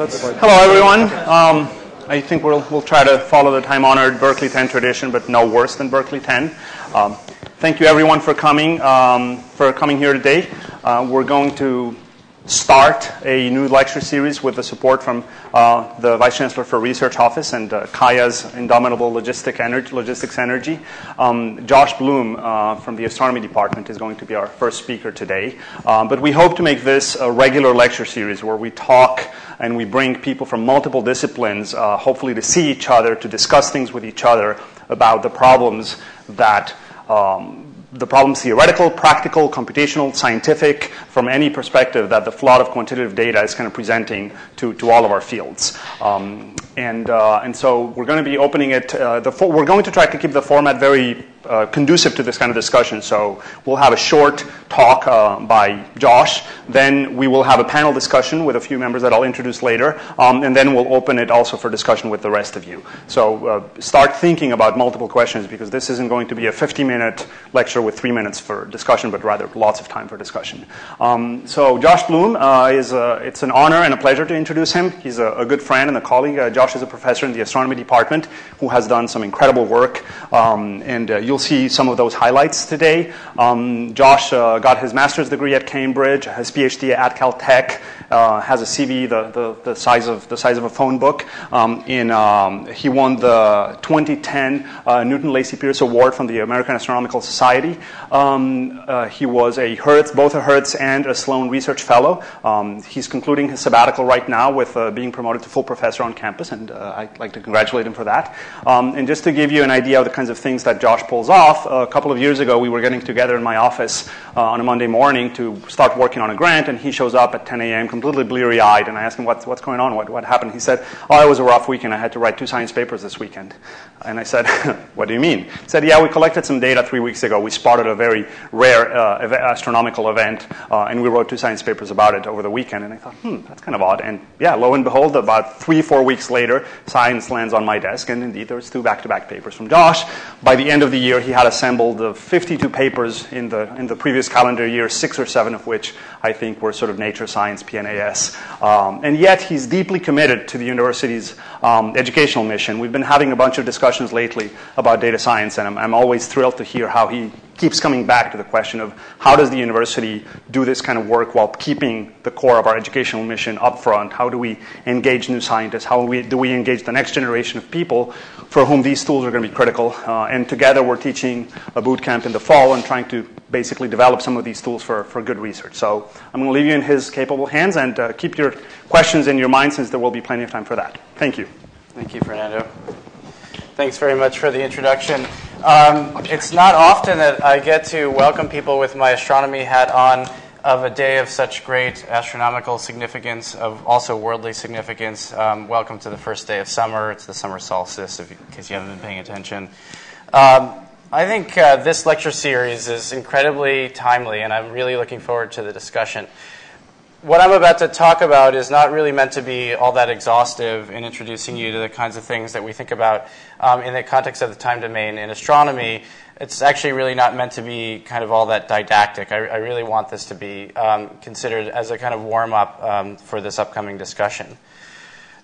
Hello, everyone. Um, I think we'll, we'll try to follow the time honored Berkeley 10 tradition, but no worse than Berkeley 10. Um, thank you, everyone, for coming, um, for coming here today. Uh, we're going to start a new lecture series with the support from uh, the Vice Chancellor for Research Office and uh, Kaya's Indomitable Logistic energy, Logistics Energy. Um, Josh Bloom uh, from the Astronomy Department is going to be our first speaker today. Um, but we hope to make this a regular lecture series where we talk and we bring people from multiple disciplines, uh, hopefully to see each other, to discuss things with each other about the problems that um, the problems theoretical, practical, computational, scientific, from any perspective that the flood of quantitative data is kind of presenting to, to all of our fields. Um, and, uh, and so we're going to be opening it, uh, the we're going to try to keep the format very uh, conducive to this kind of discussion. So we'll have a short talk uh, by Josh. Then we will have a panel discussion with a few members that I'll introduce later. Um, and then we'll open it also for discussion with the rest of you. So uh, start thinking about multiple questions because this isn't going to be a 50 minute lecture with three minutes for discussion, but rather lots of time for discussion. Um, so Josh Bloom uh, is a, it's an honor and a pleasure to introduce him. He's a, a good friend and a colleague. Uh, Josh is a professor in the astronomy department who has done some incredible work. Um, and uh, you'll see some of those highlights today. Um, Josh uh, got his master's degree at Cambridge, his PhD at Caltech, uh, has a CV the, the, the, size of the size of a phone book. Um, in um, he won the 2010 uh, Newton Lacy Pierce Award from the American Astronomical Society. Um, uh, he was a Hertz, both a Hertz and a Sloan Research Fellow. Um, he's concluding his sabbatical right now with uh, being promoted to full professor on campus, and uh, I'd like to congratulate him for that. Um, and just to give you an idea of the kinds of things that Josh pulls off, a couple of years ago we were getting together in my office uh, on a Monday morning to start working on a grant, and he shows up at 10 a.m. completely bleary-eyed, and I asked him what's, what's going on, what, what happened. He said, "Oh, it was a rough weekend. I had to write two science papers this weekend." And I said, "What do you mean?" He said, "Yeah, we collected some data three weeks ago. We spotted a very rare uh, astronomical event, uh, and we wrote two science papers about it over the weekend." And I thought, "Hmm, that's kind of odd." And yeah, lo and behold, about three, four weeks later, science lands on my desk, and indeed there was two back-to-back papers from Josh. By the end of the year, he had assembled uh, 52 papers in the in the previous calendar year, six or seven of which I think were sort of Nature Science, PNAS. Um, and yet, he's deeply committed to the university's um, educational mission. We've been having a bunch of discussions lately about data science, and I'm, I'm always thrilled to hear how he keeps coming back to the question of how does the university do this kind of work while keeping the core of our educational mission up front? How do we engage new scientists? How do we, do we engage the next generation of people for whom these tools are going to be critical? Uh, and together we're teaching a boot camp in the fall and trying to basically develop some of these tools for, for good research. So I'm going to leave you in his capable hands and uh, keep your questions in your mind since there will be plenty of time for that. Thank you. Thank you, Fernando. Thanks very much for the introduction. Um, it's not often that I get to welcome people with my astronomy hat on of a day of such great astronomical significance, of also worldly significance. Um, welcome to the first day of summer. It's the summer solstice, if, in case you haven't been paying attention. Um, I think uh, this lecture series is incredibly timely, and I'm really looking forward to the discussion what I'm about to talk about is not really meant to be all that exhaustive in introducing you to the kinds of things that we think about um, in the context of the time domain in astronomy. It's actually really not meant to be kind of all that didactic. I, I really want this to be um, considered as a kind of warm up um, for this upcoming discussion.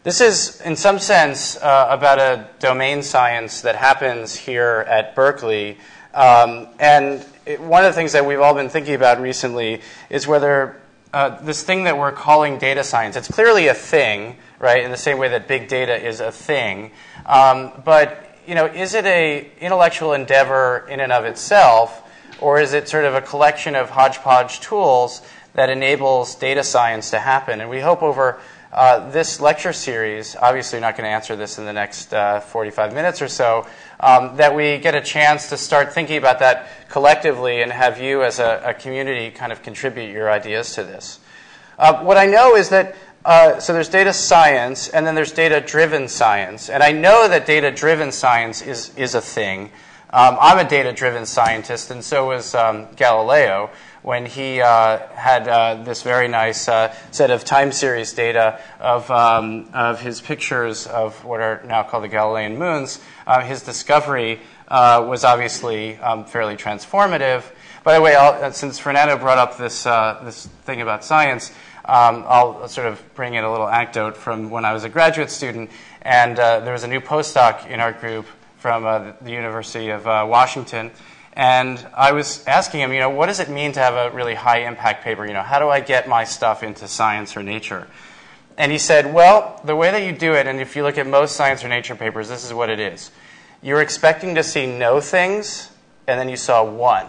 This is, in some sense, uh, about a domain science that happens here at Berkeley. Um, and it, one of the things that we've all been thinking about recently is whether uh, this thing that we're calling data science. It's clearly a thing, right? In the same way that big data is a thing. Um, but you know, is it a intellectual endeavor in and of itself, or is it sort of a collection of hodgepodge tools that enables data science to happen? And we hope over uh, this lecture series, obviously not going to answer this in the next uh, 45 minutes or so, um, that we get a chance to start thinking about that collectively and have you as a, a community kind of contribute your ideas to this. Uh, what I know is that uh, so there's data science and then there's data driven science. And I know that data driven science is, is a thing. Um, I'm a data driven scientist, and so was um, Galileo when he uh, had uh, this very nice uh, set of time series data of, um, of his pictures of what are now called the Galilean moons. Uh, his discovery uh, was obviously um, fairly transformative. By the way, I'll, uh, since Fernando brought up this, this thing about science, um, I'll sort of bring in a little anecdote from when I was a graduate student, and there was a new postdoc in our group from the University of Washington. And I was asking him, you know, what does it mean to have a really high impact paper? You know, how do I get my stuff into science or nature? And he said, well, the way that you do it, and if you look at most science or nature papers, this is what it is. You're expecting to see no things, and then you saw one.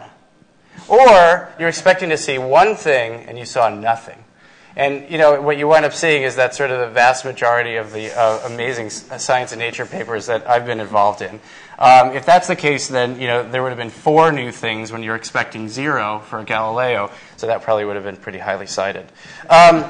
Or you're expecting to see one thing, and you saw nothing. And you know what you wind up seeing is that sort of the vast majority of the uh, amazing science and nature papers that I've been involved in. Um, if that's the case, then you know there would have been four new things when you're expecting zero for Galileo. So that probably would have been pretty highly cited. Um,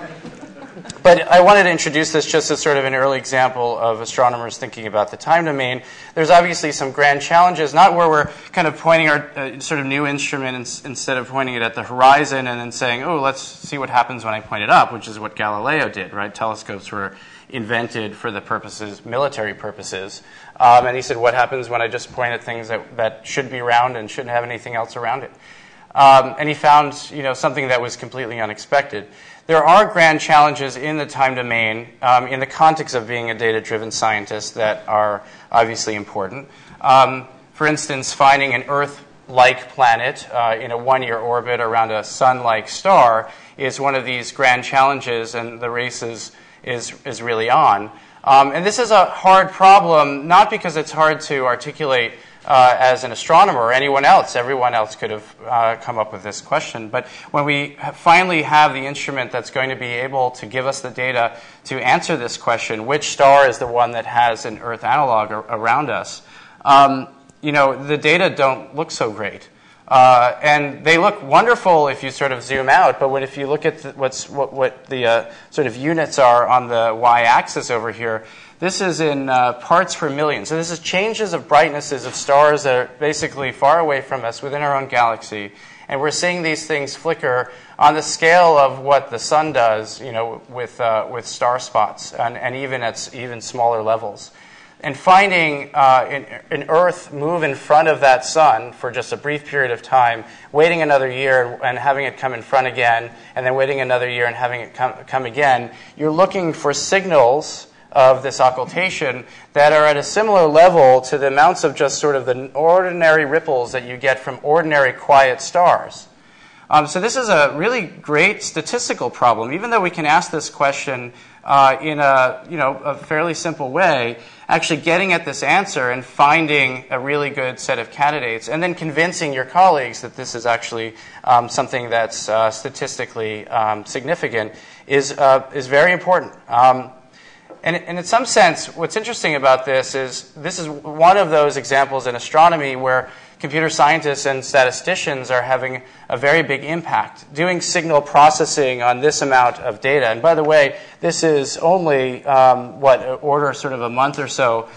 but I wanted to introduce this just as sort of an early example of astronomers thinking about the time domain. There's obviously some grand challenges, not where we're kind of pointing our uh, sort of new instrument in, instead of pointing it at the horizon and then saying, oh, let's see what happens when I point it up, which is what Galileo did, right? Telescopes were invented for the purposes, military purposes. Um, and he said, what happens when I just point at things that, that should be round and shouldn't have anything else around it? Um, and he found, you know, something that was completely unexpected. There are grand challenges in the time domain um, in the context of being a data driven scientist that are obviously important. Um, for instance, finding an Earth like planet uh, in a one year orbit around a sun like star is one of these grand challenges, and the race is, is, is really on. Um, and this is a hard problem, not because it's hard to articulate uh, as an astronomer or anyone else. Everyone else could have uh, come up with this question. But when we finally have the instrument that's going to be able to give us the data to answer this question, which star is the one that has an Earth analog ar- around us, um, you know, the data don't look so great. Uh, and they look wonderful if you sort of zoom out, but when, if you look at the, what's, what, what the uh, sort of units are on the y-axis over here, this is in uh, parts per million. So this is changes of brightnesses of stars that are basically far away from us within our own galaxy. And we're seeing these things flicker on the scale of what the sun does, you know, with, uh, with star spots, and, and even at even smaller levels. And finding uh, an, Earth move in front of that sun for just a brief period of time, waiting another year and having it come in front again, and then waiting another year and having it come, come again, you're looking for signals of this occultation that are at a similar level to the amounts of just sort of the ordinary ripples that you get from ordinary quiet stars. Um, so this is a really great statistical problem. Even though we can ask this question uh, in a you know a fairly simple way, actually getting at this answer and finding a really good set of candidates, and then convincing your colleagues that this is actually um, something that's uh, statistically um, significant is uh, is very important. Um, and, in some sense, what's interesting about this is this is one of those examples in astronomy where computer scientists and statisticians are having a very big impact, doing signal processing on this amount of data. And by the way, this is only, um, what, order sort of a month or so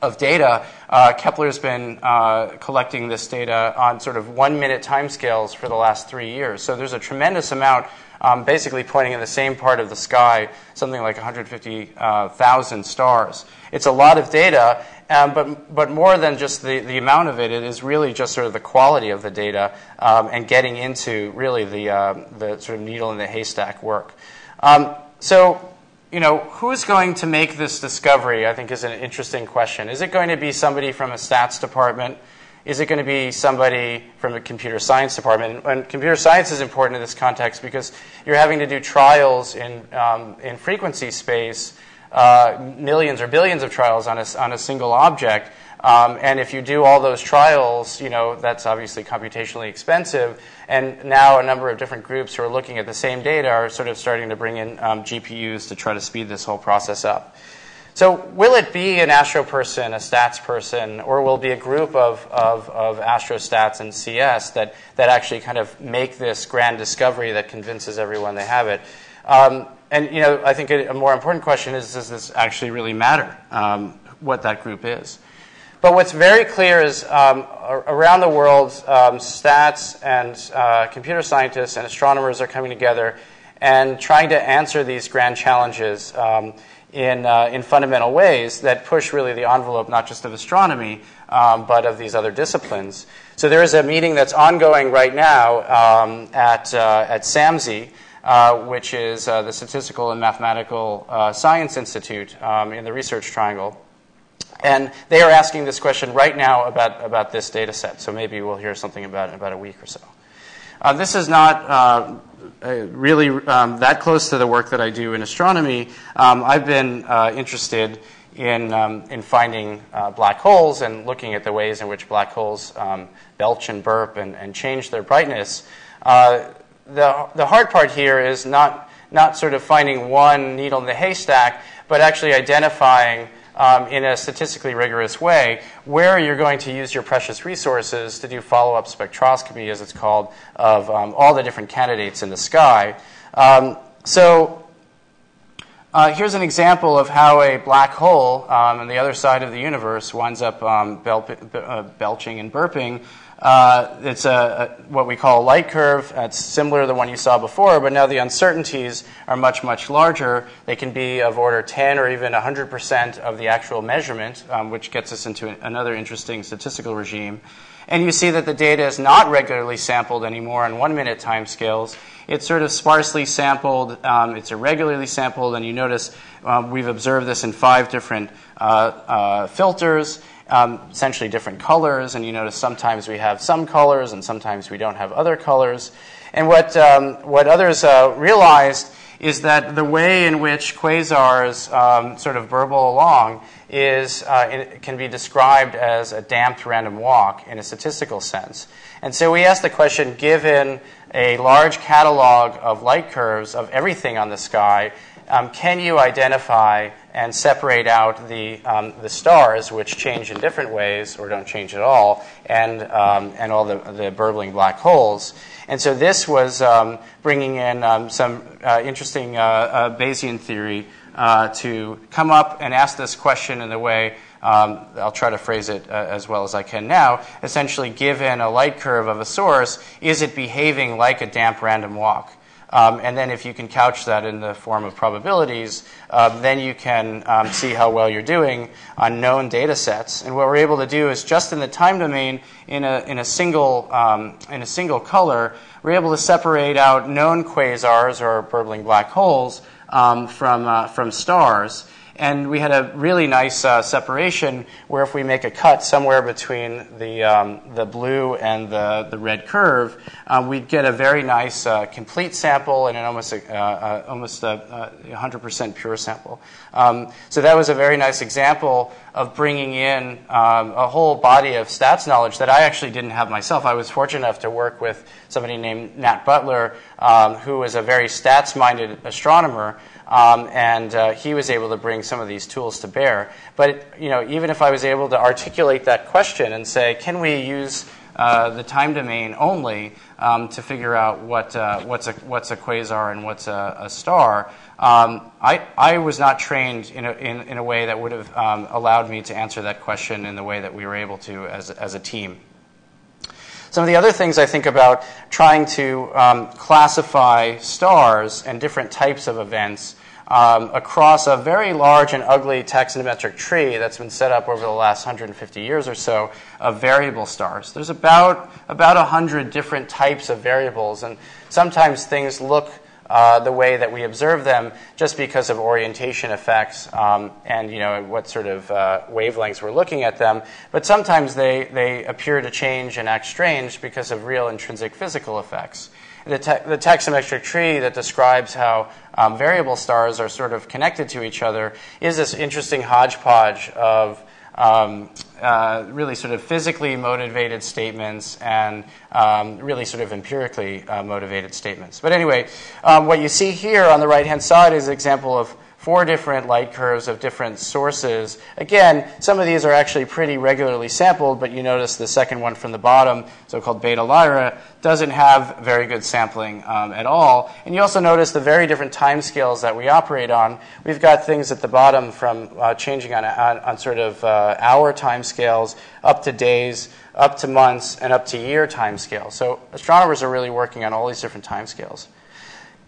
of data. Uh, Kepler's been uh, collecting this data on sort of one minute timescales for the last three years. So there's a tremendous amount um, basically pointing in the same part of the sky, something like 150,000 stars. It's a lot of data, um, but, but more than just the, the amount of it, it is really just sort of the quality of the data um, and getting into really the, uh, the sort of needle in the haystack work. Um, so, you know, who's going to make this discovery, I think is an interesting question. Is it going to be somebody from a stats department? Is it going to be somebody from a computer science department? And computer science is important in this context because you're having to do trials in, um, in frequency space, uh, millions or billions of trials on a, on a single object. Um, and if you do all those trials, you know, that's obviously computationally expensive. And now a number of different groups who are looking at the same data are sort of starting to bring in um, GPUs to try to speed this whole process up. So, will it be an astro person, a stats person, or will it be a group of, of, of astrostats and CS that, that actually kind of make this grand discovery that convinces everyone they have it? Um, and, you know, I think a, more important question is does this actually really matter um, what that group is? But what's very clear is um, around the world, um, stats and uh, computer scientists and astronomers are coming together and trying to answer these grand challenges. In, uh, in fundamental ways that push really the envelope not just of astronomy, um, but of these other disciplines. So there is a meeting that's ongoing right now um, at, uh, at SAMSI. uh, which is uh, the Statistical and Mathematical uh, Science Institute um, in the Research Triangle. And they are asking this question right now about, about this data set, so maybe we'll hear something about it in about a week or so. Uh, this is not uh, really um, that close to the work that I do in astronomy. Um, I've been uh, interested in, um, in finding uh, black holes and looking at the ways in which black holes um, belch and burp and, and change their brightness. Uh, the, the hard part here is not, not sort of finding one needle in the haystack, but actually identifying um, in a statistically rigorous way where you're going to use your precious resources to do follow up spectroscopy, as it's called, of um, all the different candidates in the sky. Um, so uh, here's an example of how a black hole um, on the other side of the universe winds up um, uh, belching and burping. Uh, it's a, a, what we call a light curve. It's similar to the one you saw before, but now the uncertainties are much, much larger. They can be of order 10 or even 100% of the actual measurement, um, which gets us into another interesting statistical regime. And you see that the data is not regularly sampled anymore on one minute timescales. It's sort of sparsely sampled, um, it's irregularly sampled, and you notice um, we've observed this in five different uh, uh, filters um, essentially different colors, and you notice sometimes we have some colors and sometimes we don't have other colors. And what, um, what others uh, realized is that the way in which quasars um, sort of burble along is, uh, can be described as a damped random walk in a statistical sense. And so we asked the question given a large catalog of light curves of everything on the sky, um, can you identify and separate out the, um, the stars, which change in different ways or don't change at all, and, um, and all the, the burbling black holes? And so this was um, bringing in um, some uh, interesting uh, uh, Bayesian theory uh, to come up and ask this question in the way um, I'll try to phrase it uh, as well as I can now. Essentially, given a light curve of a source, is it behaving like a damp random walk? Um, and then if you can couch that in the form of probabilities, uh, then you can um, see how well you're doing on known data sets. And what we're able to do is just in the time domain, in a, in a, single, um, in a single color, we're able to separate out known quasars or burbling black holes um, from, uh, from stars. And we had a really nice uh, separation where if we make a cut somewhere between the, um, the blue and the, the red curve, um, we'd get a very nice uh, complete sample and an almost, uh, uh almost a, 100% pure sample. Um, so that was a very nice example of bringing in um, a whole body of stats knowledge that I actually didn't have myself. I was fortunate enough to work with somebody named Nat Butler, um, who was a very stats minded astronomer. Um, and uh, he was able to bring some of these tools to bear. But you know, even if I was able to articulate that question and say, can we use uh, the time domain only um, to figure out what, uh, what's, a, what's a quasar and what's a, a star, um, I, I was not trained in a, in, in a way that would have um, allowed me to answer that question in the way that we were able to as, as a team. Some of the other things I think about trying to um, classify stars and different types of events um, across a very large and ugly taxonometric tree that's been set up over the last 150 years or so of variable stars. There's about about 100 different types of variables, and sometimes things look uh, the way that we observe them just because of orientation effects um, and you know what sort of uh, wavelengths we're looking at them. But sometimes they, they appear to change and act strange because of real intrinsic physical effects. The, te- the taxonometric tree that describes how um, variable stars are sort of connected to each other is this interesting hodgepodge of um, uh, really sort of physically motivated statements and um, really sort of empirically uh, motivated statements. But anyway, um, what you see here on the right hand side is an example of four different light curves of different sources. Again, some of these are actually pretty regularly sampled, but you notice the second one from the bottom, so called Beta lyra, doesn't have very good sampling um, at all. And you also notice the very different time scales that we operate on. We've got things at the bottom from uh, changing on, on, on, sort of uh, hour time scales up to days, up to months, and up to year time scales. So astronomers are really working on all these different time scales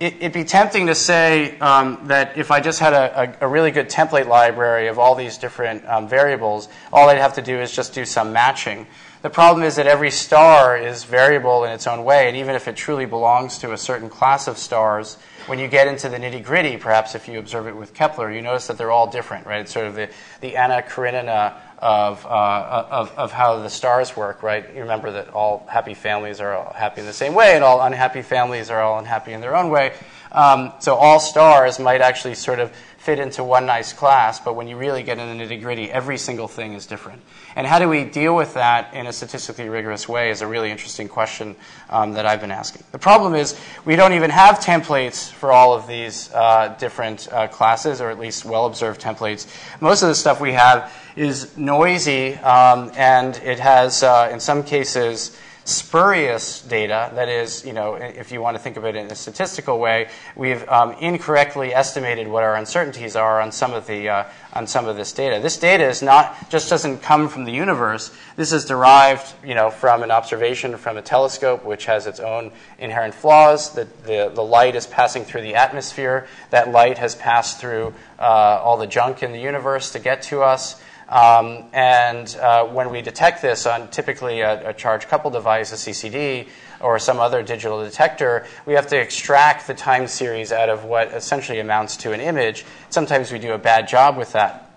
it, would be tempting to say um, that if I just had a, a, a, really good template library of all these different um, variables, all I'd have to do is just do some matching. The problem is that every star is variable in its own way, and even if it truly belongs to a certain class of stars, when you get into the nitty gritty, perhaps if you observe it with Kepler, you notice that they're all different, right? It's sort of the, the Anna Karenina of, uh, of, of how the stars work, right? You remember that all happy families are all happy in the same way, and all unhappy families are all unhappy in their own way. Um, so all stars might actually sort of fit into one nice class, but when you really get into the nitty gritty, every single thing is different. And how do we deal with that in a statistically rigorous way is a really interesting question um, that I've been asking. The problem is we don't even have templates for all of these uh, different uh, classes, or at least well observed templates. Most of the stuff we have is noisy, um, and it has, uh, in some cases, spurious data. That is, you know, if you want to think of it in a statistical way, we've um, incorrectly estimated what our uncertainties are on some of the uh, on some of this data. This data is not just doesn't come from the universe. This is derived, you know, from an observation from a telescope, which has its own inherent flaws. The the, the light is passing through the atmosphere. That light has passed through uh, all the junk in the universe to get to us. Um, and uh, when we detect this on typically a, a charge coupled device, a CCD, or some other digital detector, we have to extract the time series out of what essentially amounts to an image. Sometimes we do a bad job with that.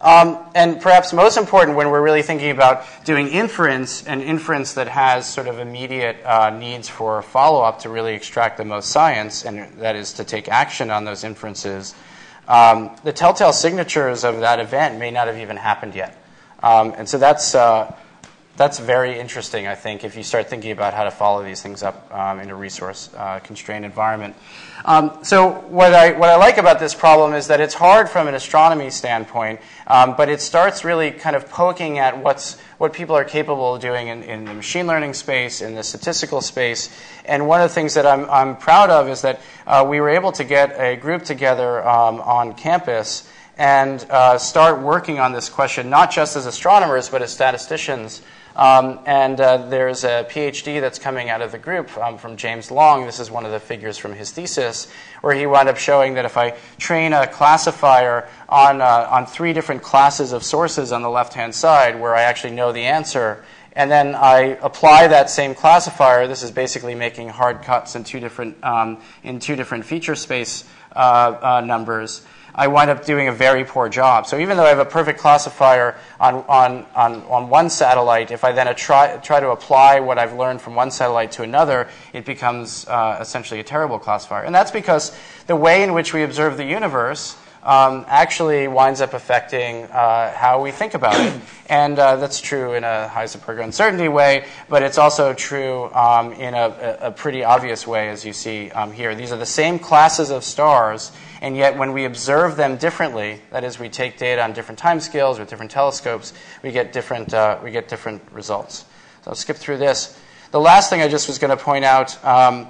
Um, and perhaps most important when we're really thinking about doing inference, and inference that has sort of immediate uh, needs for follow up to really extract the most science, and that is to take action on those inferences, um, the telltale signatures of that event may not have even happened yet. Um, and so that's, uh, that's very interesting, I think, if you start thinking about how to follow these things up um, in a resource uh, constrained environment. Um, so, what I, what I like about this problem is that it's hard from an astronomy standpoint, um, but it starts really kind of poking at what's, what people are capable of doing in, in the machine learning space, in the statistical space. And one of the things that I'm, I'm proud of is that uh, we were able to get a group together um, on campus and uh, start working on this question, not just as astronomers, but as statisticians. Um, and uh, there's a PhD that's coming out of the group um, from James Long. This is one of the figures from his thesis, where he wound up showing that if I train a classifier on, uh, on three different classes of sources on the left hand side, where I actually know the answer, and then I apply that same classifier. This is basically making hard cuts in two different, um, in two different feature space uh, uh numbers. I wind up doing a very poor job. So even though I have a perfect classifier on, on, on, on one satellite, if I then try, try to apply what I've learned from one satellite to another, it becomes uh, essentially a terrible classifier. And that's because the way in which we observe the universe um, actually winds up affecting uh, how we think about it. And uh, that's true in a Heisenberg uncertainty way, but it's also true um, in a, a, pretty obvious way, as you see um, here. These are the same classes of stars and yet, when we observe them differently, that is, we take data on different time scales with different telescopes, we get different, uh, we get different results. So I'll skip through this. The last thing I just was going to point out um,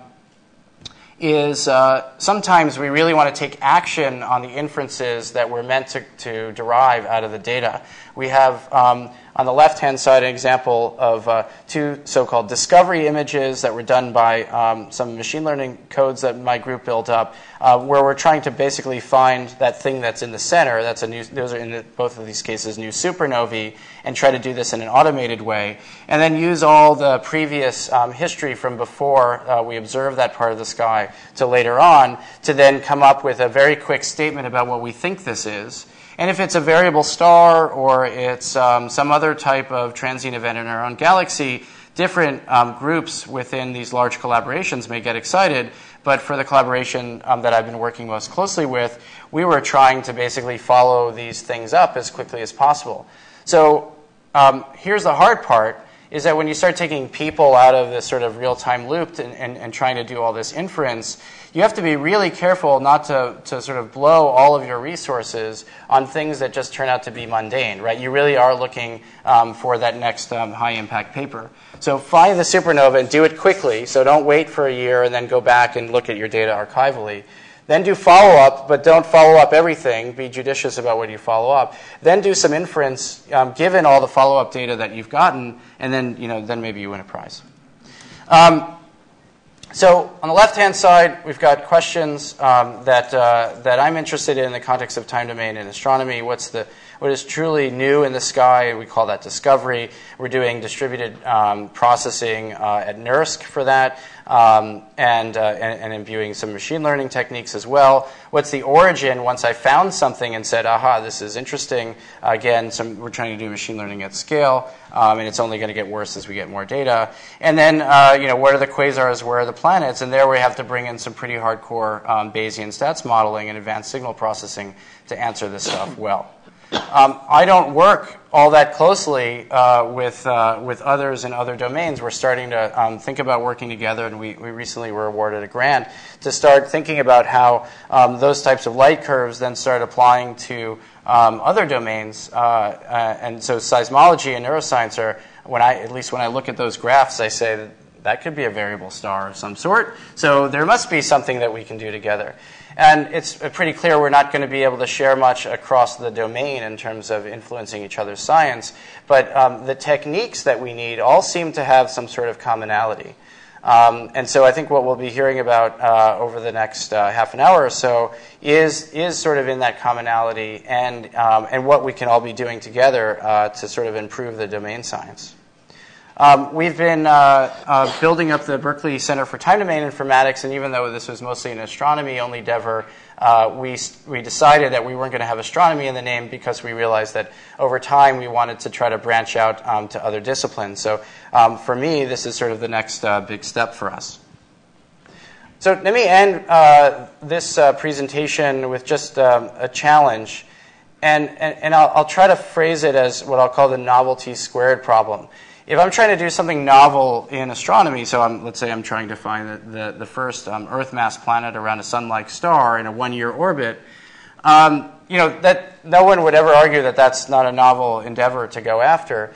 is uh, sometimes we really want to take action on the inferences that we're meant to, to derive out of the data. We have um, on the left hand side an example of uh, two so called discovery images that were done by um, some machine learning codes that my group built up, uh, where we're trying to basically find that thing that's in the center. That's a new, those are in both of these cases new supernovae, and try to do this in an automated way. And then use all the previous um, history from before uh, we observed that part of the sky to later on to then come up with a very quick statement about what we think this is. And if it's a variable star or it's um, some other type of transient event in our own galaxy, different um, groups within these large collaborations may get excited. But for the collaboration um, that I've been working most closely with, we were trying to basically follow these things up as quickly as possible. So um, here's the hard part is that when you start taking people out of this sort of real time loop and, and, and, trying to do all this inference, you have to be really careful not to, to sort of blow all of your resources on things that just turn out to be mundane, right? You really are looking um, for that next um, high impact paper. So find the supernova and do it quickly. So don't wait for a year and then go back and look at your data archivally. Then do follow up, but don't follow up everything. Be judicious about what you follow up. Then do some inference, um, given all the follow up data that you've gotten, and then you know then maybe you win a prize. Um, So on the left-hand side, we've got questions um, that, uh, that I'm interested in in the context of time domain and astronomy. What's the what is truly new in the sky. We call that discovery. We're doing distributed um, processing uh, at NERSC for that, um, and, uh, and, and, imbuing some machine learning techniques as well. What's the origin once I found something and said, aha, this is interesting? Again, some, we're trying to do machine learning at scale, um, and it's only going to get worse as we get more data. And then, uh, you know, where are the quasars, where are the planets? And there we have to bring in some pretty hardcore um, Bayesian stats modeling and advanced signal processing to answer this stuff well. Um, I don't work all that closely uh, with, uh, with others in other domains. We're starting to um, think about working together, and we, we recently were awarded a grant to start thinking about how um, those types of light curves then start applying to um, other domains. Uh, uh, and so seismology and neuroscience are, when I, at least when I look at those graphs, I say that could be a variable star of some sort. So there must be something that we can do together. And it's pretty clear we're not going to be able to share much across the domain in terms of influencing each other's science. But um, the techniques that we need all seem to have some sort of commonality. Um, and so I think what we'll be hearing about uh, over the next uh, half an hour or so is, is sort of in that commonality and, um, and what we can all be doing together uh, to sort of improve the domain science. Um, we've been uh, uh, building up the Berkeley Center for Time Domain Informatics, and even though this was mostly an astronomy only endeavor, uh, we, we decided that we weren't going to have astronomy in the name because we realized that over time we wanted to try to branch out um, to other disciplines. So um, for me, this is sort of the next uh, big step for us. So let me end uh, this uh, presentation with just um, a challenge. And, and, and I'll, I'll try to phrase it as what I'll call the novelty squared problem if I'm trying to do something novel in astronomy, so I'm, let's say I'm trying to find the, the, the first um, Earth mass planet around a sun like star in a one year orbit, um, you know, that no one would ever argue that that's not a novel endeavor to go after.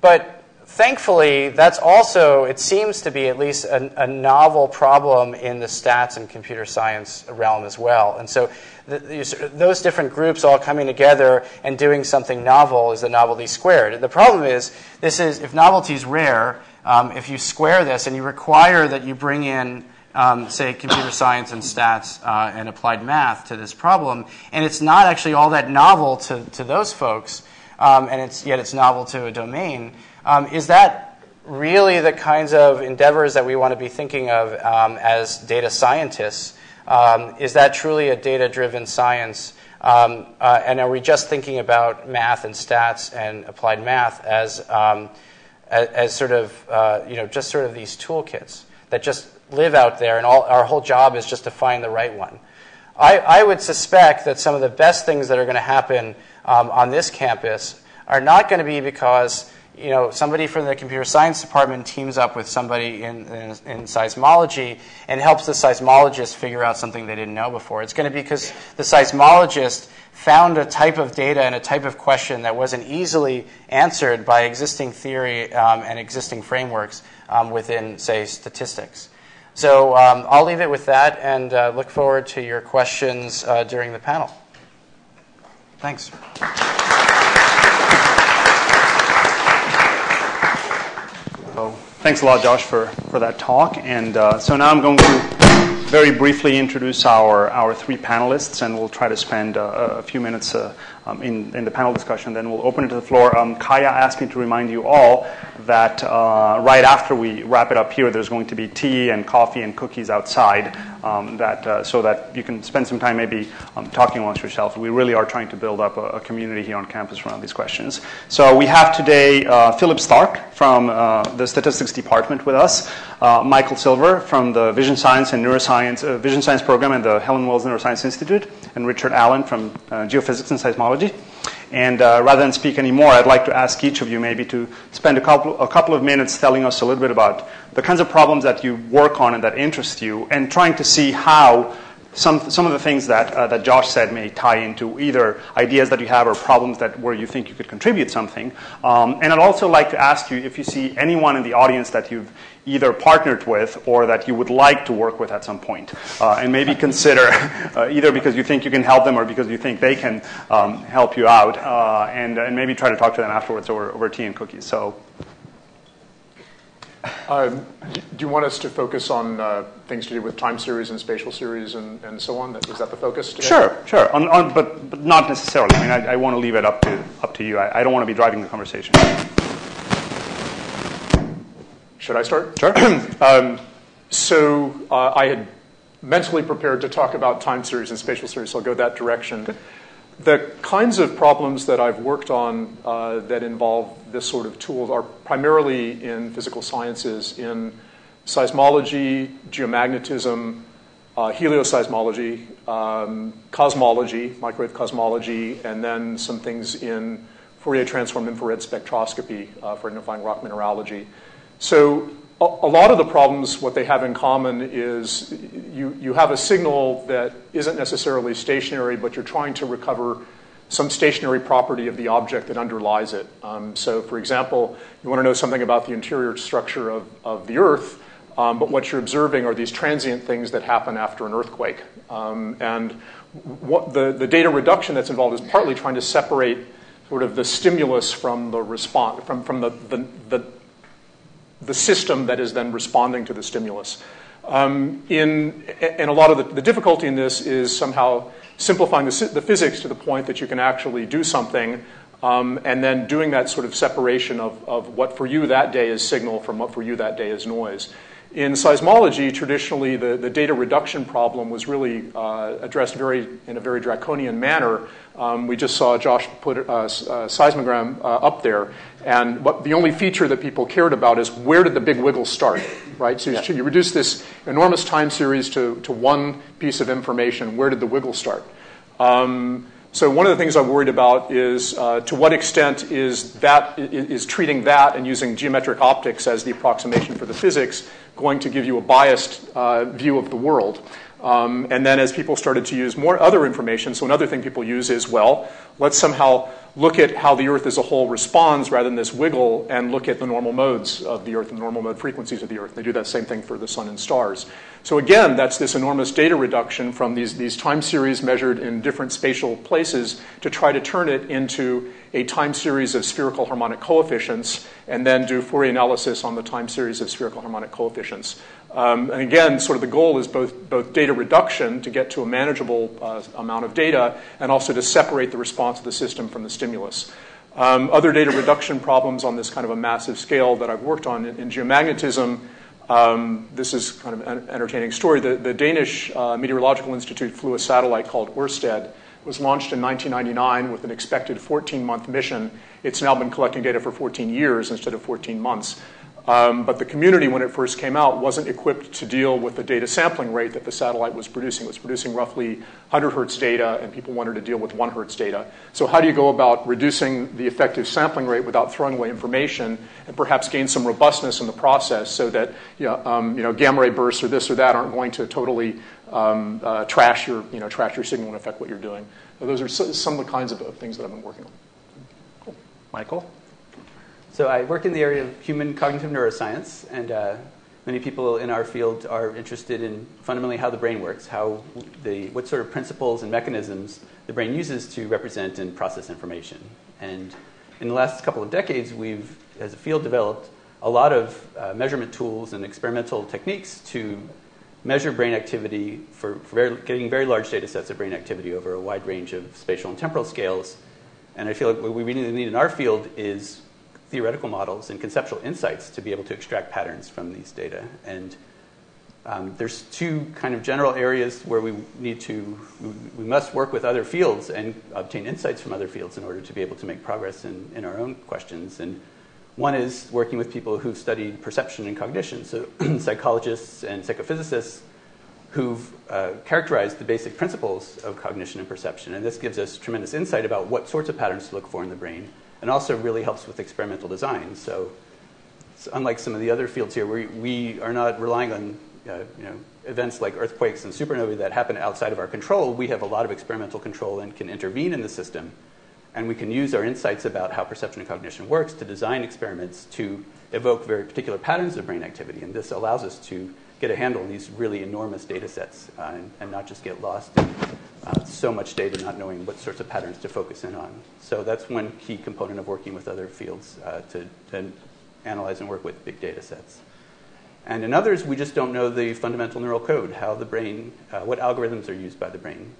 But thankfully, that's also, it seems to be at least a, a, novel problem in the stats and computer science realm as well. And so the, those different groups all coming together and doing something novel is the novelty squared. The problem is, this is, if novelty is rare, um, if you square this and you require that you bring in um, say, computer science and stats uh, and applied math to this problem, and it's not actually all that novel to, to those folks, um, and it's, yet it's novel to a domain, um, is that really the kinds of endeavors that we want to be thinking of um, as data scientists? Um, is that truly a data driven science? Um, uh, and are we just thinking about math and stats and applied math as, um, as, as, sort of, uh, you know, just sort of these toolkits that just live out there and all, our whole job is just to find the right one? I, I would suspect that some of the best things that are going to happen um, on this campus are not going to be because you know, somebody from the computer science department teams up with somebody in, in, in, seismology and helps the seismologist figure out something they didn't know before. It's going to be because the seismologist found a type of data and a type of question that wasn't easily answered by existing theory um, and existing frameworks um, within, say, statistics. So um, I'll leave it with that and uh, look forward to your questions uh, during the panel. Thanks. So thanks a lot, Josh, for, for that talk. And uh, so now I'm going to very briefly introduce our, our three panelists, and we'll try to spend uh, a few minutes uh, um, in, in the panel discussion. Then we'll open it to the floor. Um, Kaya asked me to remind you all that uh, right after we wrap it up here, there's going to be tea and coffee and cookies outside, um, that, uh, so that you can spend some time maybe um, talking amongst yourselves. We really are trying to build up a, a, community here on campus around these questions. So we have today uh, Philip Stark from uh, the statistics department with us, uh, Michael Silver from the Vision Science and Neuroscience uh, Vision Science program at the Helen Wills Neuroscience Institute, and Richard Allen from Geophysics and Seismology. And uh, rather than speak anymore, I'd like to ask each of you maybe to spend a couple, a couple of minutes telling us a little bit about the kinds of problems that you work on and that interest you, and trying to see how some, some of the things that, uh, that Josh said may tie into either ideas that you have or problems that where you think you could contribute something. Um, and I'd also like to ask you if you see anyone in the audience that you've either partnered with or that you would like to work with at some point. Uh, and maybe consider uh, either because you think you can help them or because you think they can um, help you out. Uh, and, and maybe try to talk to them afterwards over, over tea and cookies. So Um, do you want us to focus on uh, things to do with time series and spatial series and, and so on? Is that the focus? Today? Sure, sure, on, on, but, but not necessarily. I mean, I, I want to leave it up to up to you. I, I don't want to be driving the conversation. Should I start? Sure. um, so uh, I had mentally prepared to talk about time series and spatial series, so I'll go that direction. Good. The kinds of problems that I've worked on uh, that involve this sort of tool are primarily in physical sciences, in seismology, geomagnetism, uh, helioseismology, um, cosmology, microwave cosmology, and then some things in Fourier transform infrared spectroscopy uh, for identifying rock mineralogy. So a lot of the problems, what they have in common is you, you have a signal that isn't necessarily stationary, but you're trying to recover some stationary property of the object that underlies it. Um, so, for example, you want to know something about the interior structure of, of the Earth, um, but what you're observing are these transient things that happen after an earthquake. Um, and what the, the data reduction that's involved is partly trying to separate sort of the stimulus from the response, from, from the, the, the the system that is then responding to the stimulus. Um, in, and a lot of the, the, difficulty in this is somehow simplifying the, the, physics to the point that you can actually do something um, and then doing that sort of separation of, of what for you that day is signal from what for you that day is noise. In seismology, traditionally, the, the data reduction problem was really uh, addressed very, in a very draconian manner. Um, we just saw Josh put a uh, uh, seismogram uh, up there, and what, the only feature that people cared about is where did the big wiggle start, right? So yeah. you reduce this enormous time series to, to one piece of information. Where did the wiggle start? Um, so one of the things I'm worried about is uh, to what extent is that is treating that and using geometric optics as the approximation for the physics going to give you a biased uh, view of the world. Um, and then as people started to use more other information, so another thing people use is, well, let's somehow look at how the Earth as a whole responds rather than this wiggle and look at the normal modes of the Earth the normal mode frequencies of the Earth. They do that same thing for the sun and stars. So again, that's this enormous data reduction from these, these time series measured in different spatial places to try to turn it into a time series of spherical harmonic coefficients and then do Fourier analysis on the time series of spherical harmonic coefficients. Um, and again, sort of the goal is both, both data reduction to get to a manageable uh, amount of data and also to separate the response of the system from the stimulus. Um, other data reduction problems on this kind of a massive scale that I've worked on in, in geomagnetism. Um, this is kind of an entertaining story. The, the Danish uh, Meteorological Institute flew a satellite called Orsted. It was launched in 1999 with an expected 14 month mission. It's now been collecting data for 14 years instead of 14 months. Um, but the community, when it first came out, wasn't equipped to deal with the data sampling rate that the satellite was producing. It was producing roughly 100 hertz data, and people wanted to deal with 1 hertz data. So, how do you go about reducing the effective sampling rate without throwing away information and perhaps gain some robustness in the process so that you know, um, you know gamma ray bursts or this or that aren't going to totally um, uh, trash, your, you know, trash your signal and affect what you're doing? So those are some of the kinds of, things that I've been working on. Cool. Michael? So I work in the area of human cognitive neuroscience, and uh, many people in our field are interested in fundamentally how the brain works, how the, what sort of principles and mechanisms the brain uses to represent and process information. And in the last couple of decades, we've, as a field, developed a lot of uh, measurement tools and experimental techniques to measure brain activity for, for very, getting very large data sets of brain activity over a wide range of spatial and temporal scales. And I feel like what we really need in our field is theoretical models and conceptual insights to be able to extract patterns from these data. And um, there's two kind of general areas where we need to, we, must work with other fields and obtain insights from other fields in order to be able to make progress in, in our own questions. And one is working with people who've studied perception and cognition, so psychologists and psychophysicists who've uh, characterized the basic principles of cognition and perception. And this gives us tremendous insight about what sorts of patterns to look for in the brain and also really helps with experimental design. So, unlike some of the other fields here, we, we are not relying on uh, you know, events like earthquakes and supernovae that happen outside of our control. We have a lot of experimental control and can intervene in the system. And we can use our insights about how perception and cognition works to design experiments to evoke very particular patterns of brain activity. And this allows us to get a handle on these really enormous data sets uh, and, and, not just get lost in uh, so much data, not knowing what sorts of patterns to focus in on. So that's one key component of working with other fields uh, to, to, analyze and work with big data sets. And in others, we just don't know the fundamental neural code, how the brain, uh, what algorithms are used by the brain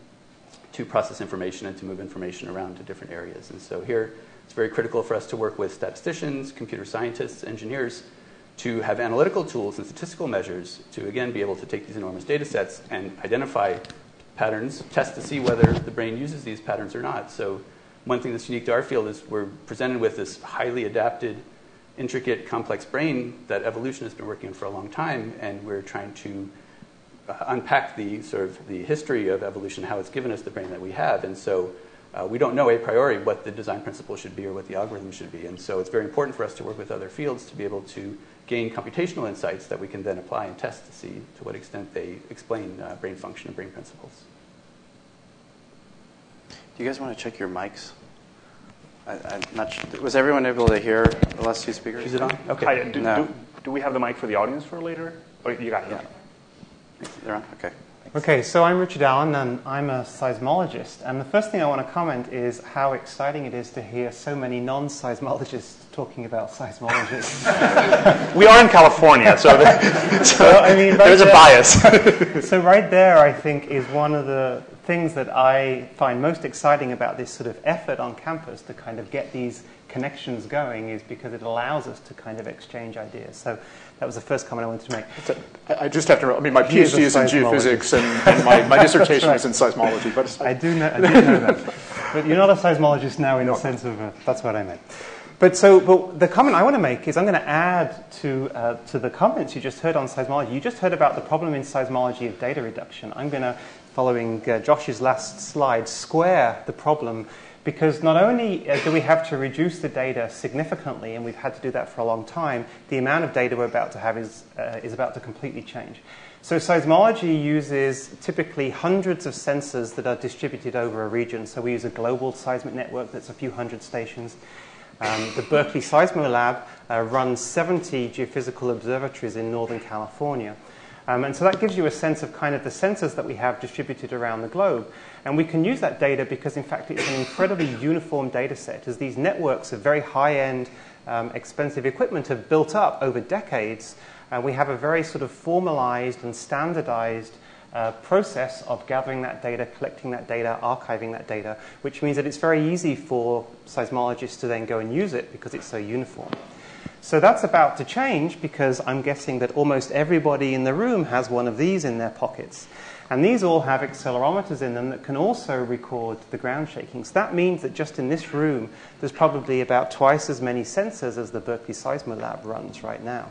to process information and to move information around to different areas. And so here, it's very critical for us to work with statisticians, computer scientists, engineers to have analytical tools and statistical measures to, again, be able to take these enormous data sets and identify patterns, test to see whether the brain uses these patterns or not. So one thing that's unique to our field is we're presented with this highly adapted, intricate, complex brain that evolution has been working on for a long time, and we're trying to uh, unpack the sort of the history of evolution, how it's given us the brain that we have. And so uh, we don't know a priori what the design principle should be or what the algorithm should be. And so it's very important for us to work with other fields to be able to gain computational insights that we can then apply and test to see to what extent they explain uh, brain function and brain principles. Do you guys want to check your mics? I, am not sure. Was everyone able to hear the last two speakers? Is it on? Okay. Hi, do, No. do, do we have the mic for the audience for later? Oh, you got it. Yeah. They're on? Okay. Okay, so I'm Richard Allen and I'm a seismologist. And the first thing I want to comment is how exciting it is to hear so many non seismologists talking about seismology. We are in California, so, the, so Well, I mean, right there's a bias. so, right there, I think, is one of the things that I find most exciting about this sort of effort on campus to kind of get these connections going is because it allows us to kind of exchange ideas. So, that was the first comment I wanted to make. So, I I just have to. I mean, my He is PhD is in geophysics, and, and my, my dissertation right. was in seismology. But I do know, I do know that. But you're not a seismologist now in the sense of, uh, that's what I meant. But so, but the comment I want to make is I'm going to add to, uh, to the comments you just heard on seismology. You just heard about the problem in seismology of data reduction. I'm going to, following uh, Josh's last slide, square the problem because not only uh, do we have to reduce the data significantly, and we've had to do that for a long time, the amount of data we're about to have is, uh, is about to completely change. So seismology uses typically hundreds of sensors that are distributed over a region. So we use a global seismic network that's a few hundred stations. Um, the Berkeley Seismolab uh, runs 70 geophysical observatories in Northern California. Um, and so that gives you a sense of kind of the sensors that we have distributed around the globe. And we can use that data because, in fact, it's an incredibly uniform data set, as these networks of very high end, um, expensive equipment have built up over decades. And we have a very sort of formalized and standardized uh, process of gathering that data, collecting that data, archiving that data, which means that it's very easy for seismologists to then go and use it because it's so uniform. So that's about to change because I'm guessing that almost everybody in the room has one of these in their pockets. And these all have accelerometers in them that can also record the ground shaking. So that means that just in this room, there's probably about twice as many sensors as the Berkeley Seismolab runs right now.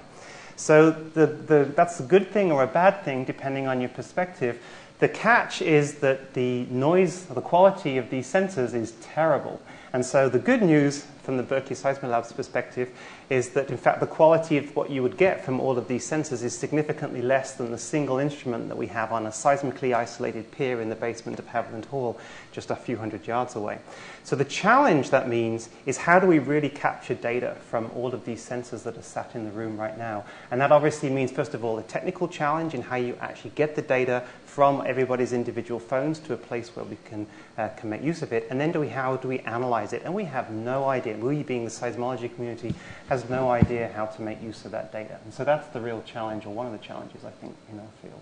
So the, the, that's a good thing or a bad thing, depending on your perspective. The catch is that the noise, the quality of these sensors is terrible. And so the good news from the Berkeley Seismolab's perspective is that, in fact, the quality of what you would get from all of these sensors is significantly less than the single instrument that we have on a seismically isolated pier in the basement of Haviland Hall, just a few hundred yards away. So the challenge that means is how do we really capture data from all of these sensors that are sat in the room right now? And that obviously means, first of all, a technical challenge in how you actually get the data from everybody's individual phones to a place where we can, uh, can make use of it. And then do we, how do we analyze it? And we have no idea. We, being the seismology community, has no idea how to make use of that data. And so that's the real challenge, or one of the challenges, I think, in our field.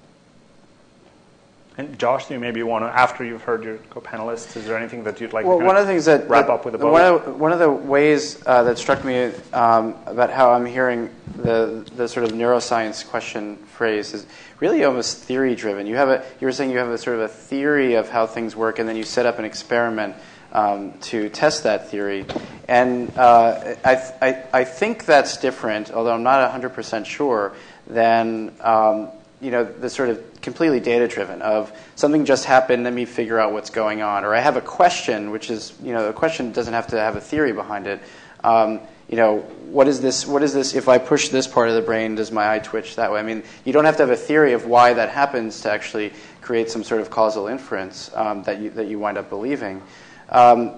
And Josh, you maybe want to, after you've heard your co-panelists, is there anything that you'd like Well, to one of the things that wrap that- up with a one of, one of the ways uh, that struck me um, about how I'm hearing the the sort of neuroscience question phrase is really almost theory driven. You have a you were saying you have a sort of a theory of how things work, and then you set up an experiment um, to test that theory. And uh, I, I I think that's different, although I'm not 100 percent sure. Than um, you know, the sort of completely data driven of something just happened, let me figure out what's going on. Or I have a question, which is, you know, the question doesn't have to have a theory behind it. Um, you know, what is this? What is this? If I push this part of the brain, does my eye twitch that way? I mean, you don't have to have a theory of why that happens to actually create some sort of causal inference um, that you that you wind up believing. Um,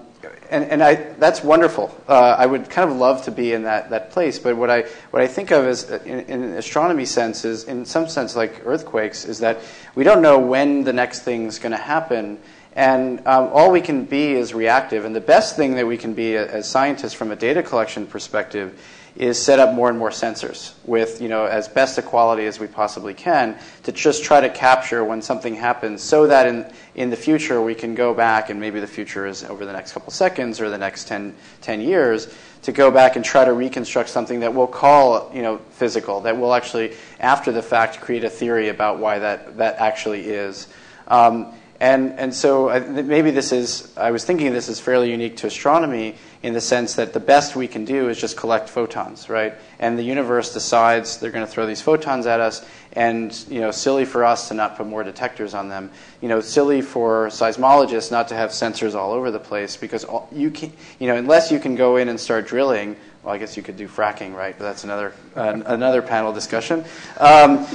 and, and I, that's wonderful. Uh, I would kind of love to be in that, that place. But what I, what I think of as, in, in an astronomy sense, is in some sense like earthquakes, is that we don't know when the next thing's going to happen. And um, all we can be is reactive. And the best thing that we can be as scientists from a data collection perspective is set up more and more sensors with you know as best a quality as we possibly can to just try to capture when something happens so that in in the future we can go back and maybe the future is over the next couple seconds or the next 10, 10 years to go back and try to reconstruct something that we'll call you know physical that will actually after the fact create a theory about why that that actually is. Um, and, and so I, maybe this is, I was thinking this is fairly unique to astronomy in the sense that the best we can do is just collect photons, right? And the universe decides they're going to throw these photons at us, and you know, silly for us to not put more detectors on them. You know, silly for seismologists not to have sensors all over the place because all, you can, you know, unless you can go in and start drilling well, I guess you could do fracking, right? But that's another uh, another panel discussion. Um,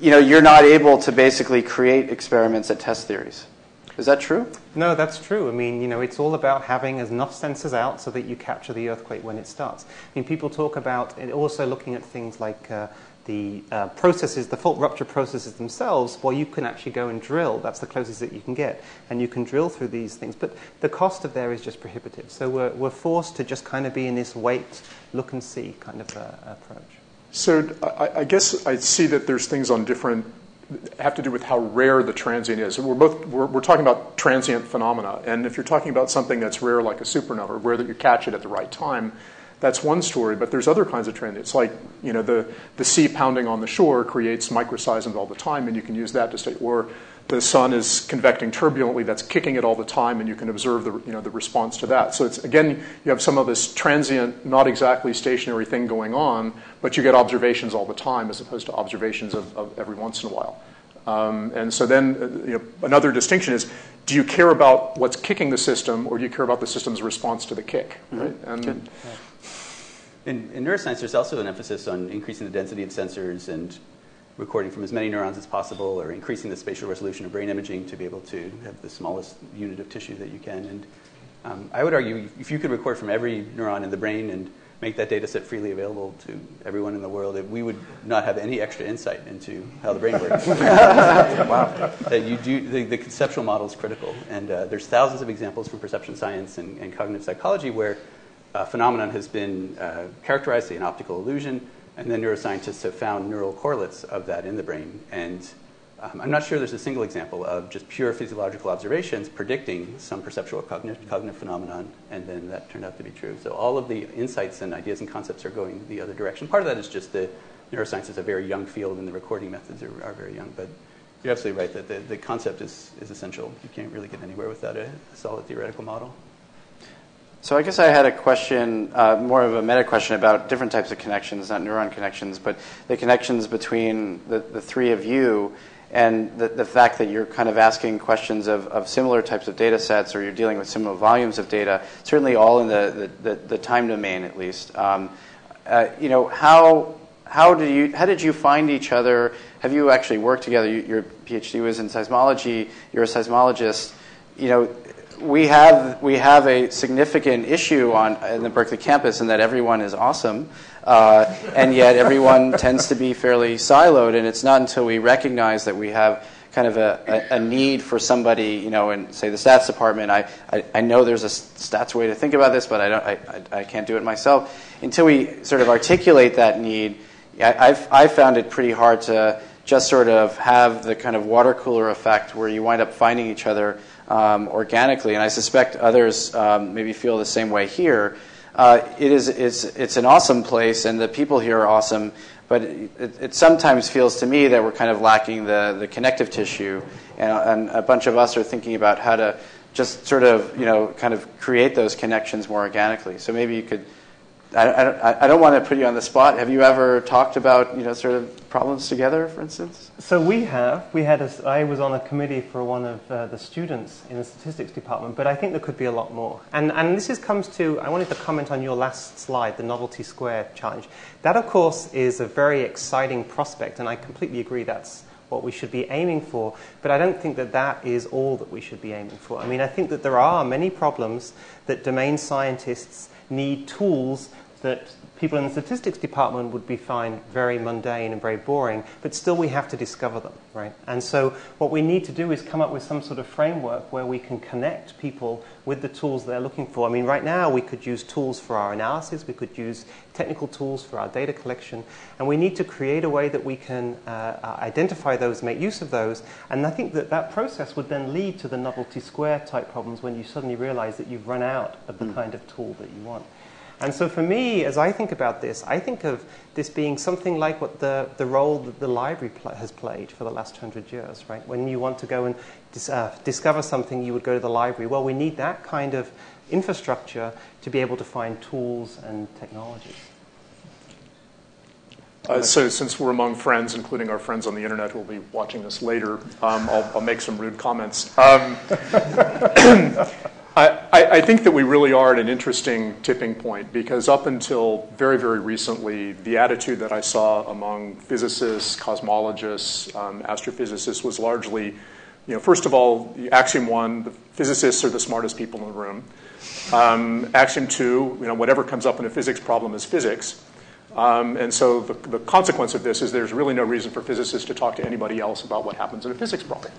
you know, you're not able to basically create experiments that test theories. Is that true? No, that's true. I mean, you know, it's all about having as enough sensors out so that you capture the earthquake when it starts. I mean, people talk about also looking at things like uh, the uh, processes, the fault rupture processes themselves, well, you can actually go and drill. That's the closest that you can get. And you can drill through these things. But the cost of there is just prohibitive. So we're, we're forced to just kind of be in this wait, look and see kind of uh, approach. So I, I guess I see that there's things on different have to do with how rare the transient is. We're both we're, we're, talking about transient phenomena, and if you're talking about something that's rare, like a supernova, rare that you catch it at the right time, that's one story, but there's other kinds of transients. Like, you know, the, the sea pounding on the shore creates microseisms all the time, and you can use that to state, or the sun is convecting turbulently, that's kicking it all the time, and you can observe the, you know, the response to that. So it's, again, you have some of this transient, not exactly stationary thing going on, but you get observations all the time as opposed to observations of, of every once in a while. Um, and so then uh, you know, another distinction is do you care about what's kicking the system or do you care about the system's response to the kick? Right? Mm-hmm. And, in, in, neuroscience, there's also an emphasis on increasing the density of sensors and recording from as many neurons as possible, or increasing the spatial resolution of brain imaging to be able to have the smallest unit of tissue that you can. And um, I would argue if you could record from every neuron in the brain and make that data set freely available to everyone in the world, we would not have any extra insight into how the brain works. wow. That you do, the, the, conceptual model is critical. And uh, there's thousands of examples from perception science and, and cognitive psychology where a phenomenon has been uh, characterized as an optical illusion, and then neuroscientists have found neural correlates of that in the brain. And um, I'm not sure there's a single example of just pure physiological observations predicting some perceptual cognitive, cognitive phenomenon, and then that turned out to be true. So all of the insights and ideas and concepts are going the other direction. Part of that is just that neuroscience is a very young field, and the recording methods are, are very young. But you're absolutely right that the, the concept is, is essential. You can't really get anywhere without a, a solid theoretical model. So I guess I had a question, uh, more of a meta question about different types of connections, not neuron connections, but the connections between the, the three of you and the, the fact that you're kind of asking questions of, of similar types of data sets or you're dealing with similar volumes of data, certainly all in the, the, the time domain at least. Um, uh, you know, how, how, did you, how did you find each other? Have you actually worked together? You, your PhD was in seismology, you're a seismologist. You know, we have we have a significant issue on in the Berkeley campus in that everyone is awesome, uh, and yet everyone tends to be fairly siloed. And it's not until we recognize that we have kind of a, a, a need for somebody, you know, in say the stats department. I, I, I, know there's a stats way to think about this, but I don't I, I, I can't do it myself. Until we sort of articulate that need, I, I've I found it pretty hard to just sort of have the kind of water cooler effect where you wind up finding each other um, organically, and I suspect others um, maybe feel the same way here. Uh, it is it's, it's an awesome place, and the people here are awesome. But it, it, sometimes feels to me that we're kind of lacking the, the connective tissue, and, and a bunch of us are thinking about how to just sort of you know kind of create those connections more organically. So maybe you could I, I, I, don't want to put you on the spot. Have you ever talked about you know sort of problems together, for instance? So we have. We had. A, I was on a committee for one of uh, the students in the statistics department, but I think there could be a lot more. And and this is comes to. I wanted to comment on your last slide, the novelty square challenge. That, of course, is a very exciting prospect, and I completely agree. That's what we should be aiming for. But I don't think that that is all that we should be aiming for. I mean, I think that there are many problems that domain scientists need tools that people in the statistics department would be find very mundane and very boring, but still we have to discover them, right? And so what we need to do is come up with some sort of framework where we can connect people with the tools they're looking for. I mean, right now we could use tools for our analysis, we could use technical tools for our data collection, and we need to create a way that we can uh, identify those, make use of those, and I think that that process would then lead to the novelty square type problems when you suddenly realize that you've run out of the mm. kind of tool that you want. And so for me, as I think about this, I think of this being something like what the, the role that the library pl- has played for the last hundred years, right? When you want to go and dis- uh, discover something, you would go to the library. Well, we need that kind of infrastructure to be able to find tools and technologies. Uh, so, since we're among friends, including our friends on the internet who will be watching this later, um, I'll, I'll, make some rude comments. Um, I, I, think that we really are at an interesting tipping point because up until very, very recently, the attitude that I saw among physicists, cosmologists, um, astrophysicists was largely, you know, first of all, axiom one, the physicists are the smartest people in the room. Um, axiom two, you know, whatever comes up in a physics problem is physics. Um, and so the, the, consequence of this is there's really no reason for physicists to talk to anybody else about what happens in a physics problem.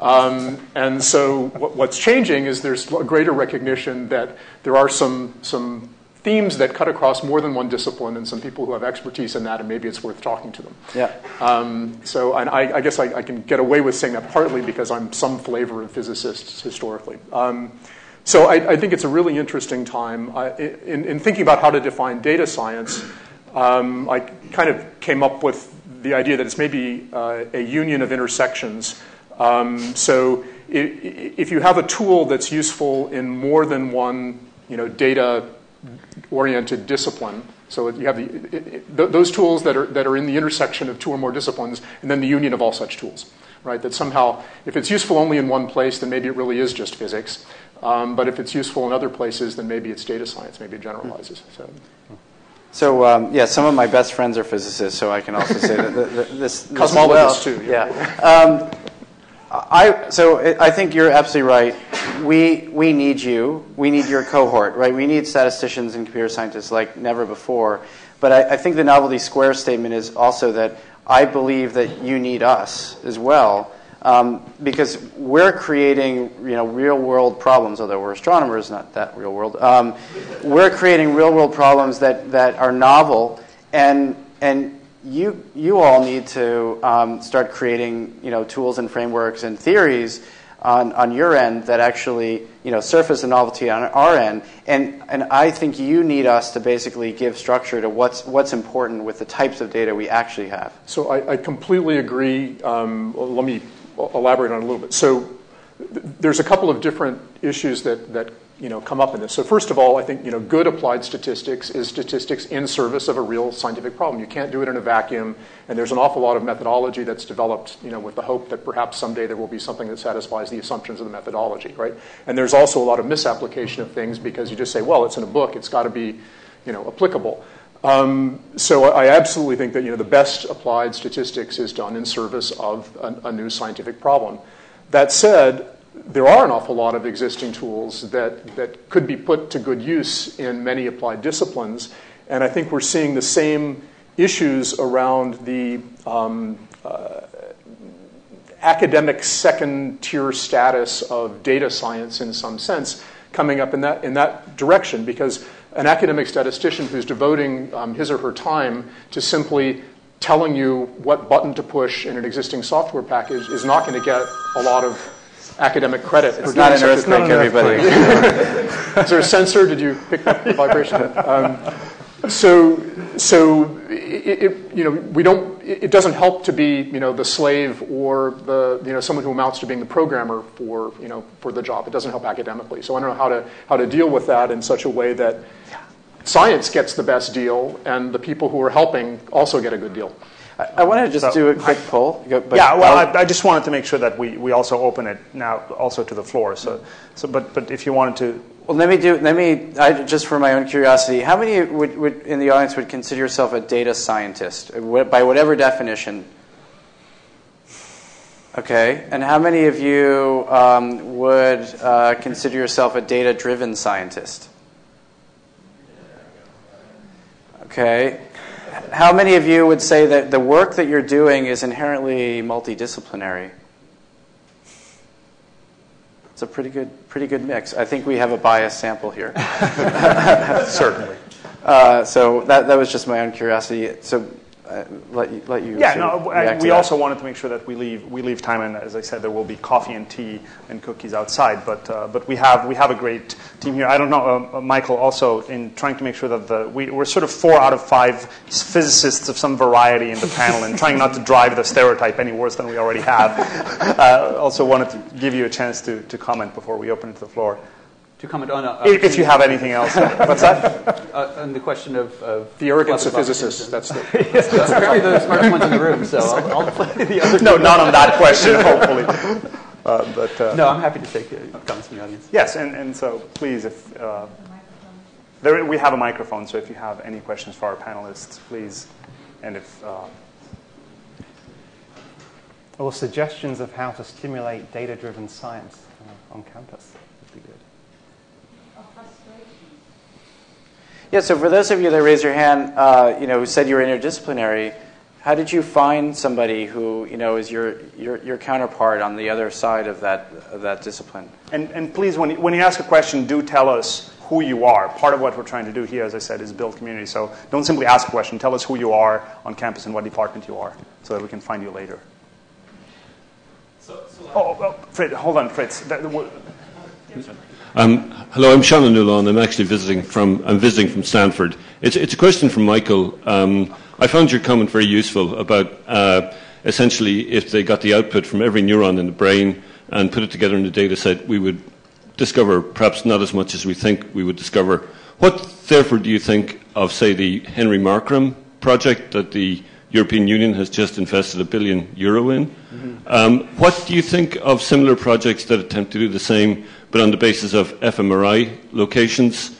Um, and so what, what's changing is there's a greater recognition that there are some, some themes that cut across more than one discipline and some people who have expertise in that, and maybe it's worth talking to them. Yeah. Um, so and I, I guess I, I, can get away with saying that partly because I'm some flavor of physicists historically. Um, so I, I, think it's a really interesting time. in, in, thinking about how to define data science, um, I kind of came up with the idea that it's maybe uh, a union of intersections. Um, so if, you have a tool that's useful in more than one you know, data oriented discipline, so you have the, it, it, those tools that are, that are in the intersection of two or more disciplines, and then the union of all such tools. Right? That somehow, if it's useful only in one place, then maybe it really is just physics. Um, but if it's useful in other places, then maybe it's data science. Maybe it generalizes. So. So um, yeah, some of my best friends are physicists, so I can also say that the, the, this cosmologists well, too. Yeah. Um, I so I think you're absolutely right. We we need you. We need your cohort, right? We need statisticians and computer scientists like never before. But I, I think the novelty square statement is also that I believe that you need us as well um, because we're creating you know real world problems. Although we're astronomers, not that real world. Um, we're creating real world problems that that are novel, and and you you all need to um, start creating you know tools and frameworks and theories on, on your end that actually you know surface the novelty on our end and and I think you need us to basically give structure to what's what's important with the types of data we actually have so I, I completely agree um, let me elaborate on a little bit. So there's a couple of different issues that, that you know, come up in this. So first of all, I think you know, good applied statistics is statistics in service of a real scientific problem. You can't do it in a vacuum, and there's an awful lot of methodology that's developed you know, with the hope that perhaps someday there will be something that satisfies the assumptions of the methodology, right? And there's also a lot of misapplication of things because you just say, well, it's in a book, it's got to be you know, applicable. Um, so I absolutely think that you know, the best applied statistics is done in service of a, a, new scientific problem. That said, there are an awful lot of existing tools that, that could be put to good use in many applied disciplines, and I think we're seeing the same issues around the um, uh, academic second tier status of data science in some sense coming up in that, in that direction because an academic statistician who's devoting um, his or her time to simply telling you what button to push in an existing software package is not going to get a lot of academic credit. It's not an earthquake, everybody. is there a sensor? Did you pick up the vibration? Um, so, so it, it, you know, we don't. It doesn't help to be, you know, the slave or the, you know, someone who amounts to being the programmer for, you know, for the job. It doesn't help academically. So I don't know how to how to deal with that in such a way that science gets the best deal and the people who are helping also get a good deal. I, I want to just so, do a quick poll. yeah, well, I, I, just wanted to make sure that we, we also open it now also to the floor. So, so but, but if you wanted to well, let me do. Let me I, just for my own curiosity. How many would, would, in the audience would consider yourself a data scientist by whatever definition? Okay, and how many of you um, would uh, consider yourself a data-driven scientist? Okay. How many of you would say that the work that you're doing is inherently multidisciplinary? It's a pretty good, pretty good mix. I think we have a biased sample here. Certainly. Uh, so that, that was just my own curiosity. So uh, let you, let you Yeah, no, I- we also wanted to make sure that we leave we leave time, and as I said, there will be coffee and tea and cookies outside. But uh, but we have we have a great team here. I don't know, um, uh, Michael. Also, in trying to make sure that the we, we're sort of four out of five physicists of some variety in the panel, and trying not to drive the stereotype any worse than we already have. uh, also, wanted to give you a chance to, to comment before we open it to the floor, To comment on uh, if, if you have anything else. What's that? uh, on the question of, of The arrogance of philosophy physicists. That's the, apparently they're the smartest ones in the room, so I'll, I'll play the other. No, not on that question. Hopefully, uh, but. Uh, No, I'm happy to take uh, comments from the audience. Yes, and, and so please, if uh, there, we have a microphone, so if you have any questions for our panelists, please, and if uh, Or suggestions of how to stimulate data-driven science uh, on campus would be good. Yeah, so for those of you that raised your hand, uh, you know, who said you were interdisciplinary, how did you find somebody who, you know, is your, your, your counterpart on the other side of that, of that discipline? and, and please, when you, when you ask a question, do tell us who you are. Part of what we're trying to do here, as I said, is build community. So don't simply ask a question. Tell us who you are on campus and what department you are, so that we can find you later. Oh, oh, Fritz, hold on, Fritz. That- w- Um, hello, I'm Sean Nulon. I'm actually visiting from I'm visiting from Stanford. It's, it's a question from Michael. Um, I found your comment very useful about uh, essentially if they got the output from every neuron in the brain and put it together in a data set, we would discover perhaps not as much as we think we would discover. What, therefore, do you think of, say, the Henry Markram project that the European Union has just invested a billion euro in? Um, what do you think of similar projects that attempt to do the same, but on the basis of fMRI locations?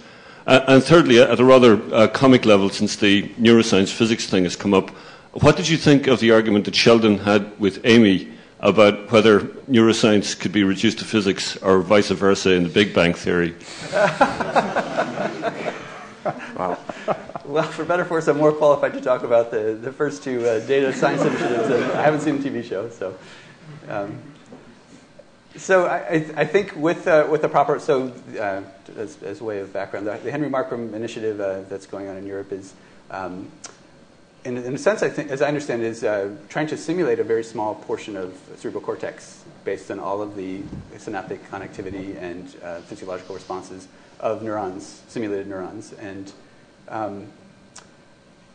Uh, and thirdly, at a rather uh, comic level, since the neuroscience physics thing has come up, what did you think of the argument that Sheldon had with Amy about whether neuroscience could be reduced to physics or vice versa in the Big Bang Theory? Well, for better or for worse, I'm more qualified to talk about the, the first two uh, data science initiatives. And I haven't seen the TV show, so. Um, so I, I, think with, uh, with the proper, so uh, as, as a way of background, the, Henry Markram initiative uh, that's going on in Europe is, um, in, in a sense, I think, as I understand, is uh, trying to simulate a very small portion of cerebral cortex based on all of the synaptic connectivity and uh, physiological responses of neurons, simulated neurons. And um,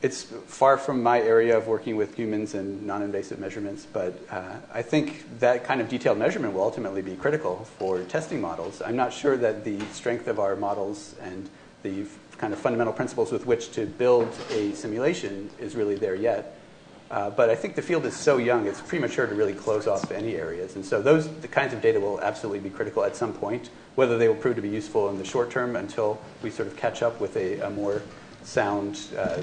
it's far from my area of working with humans and non-invasive measurements, but uh, I think that kind of detailed measurement will ultimately be critical for testing models. I'm not sure that the strength of our models and the kind of fundamental principles with which to build a simulation is really there yet. Uh, but I think the field is so young, it's premature to really close off any areas. And so those the kinds of data will absolutely be critical at some point, whether they will prove to be useful in the short term until we sort of catch up with a, a more sound uh,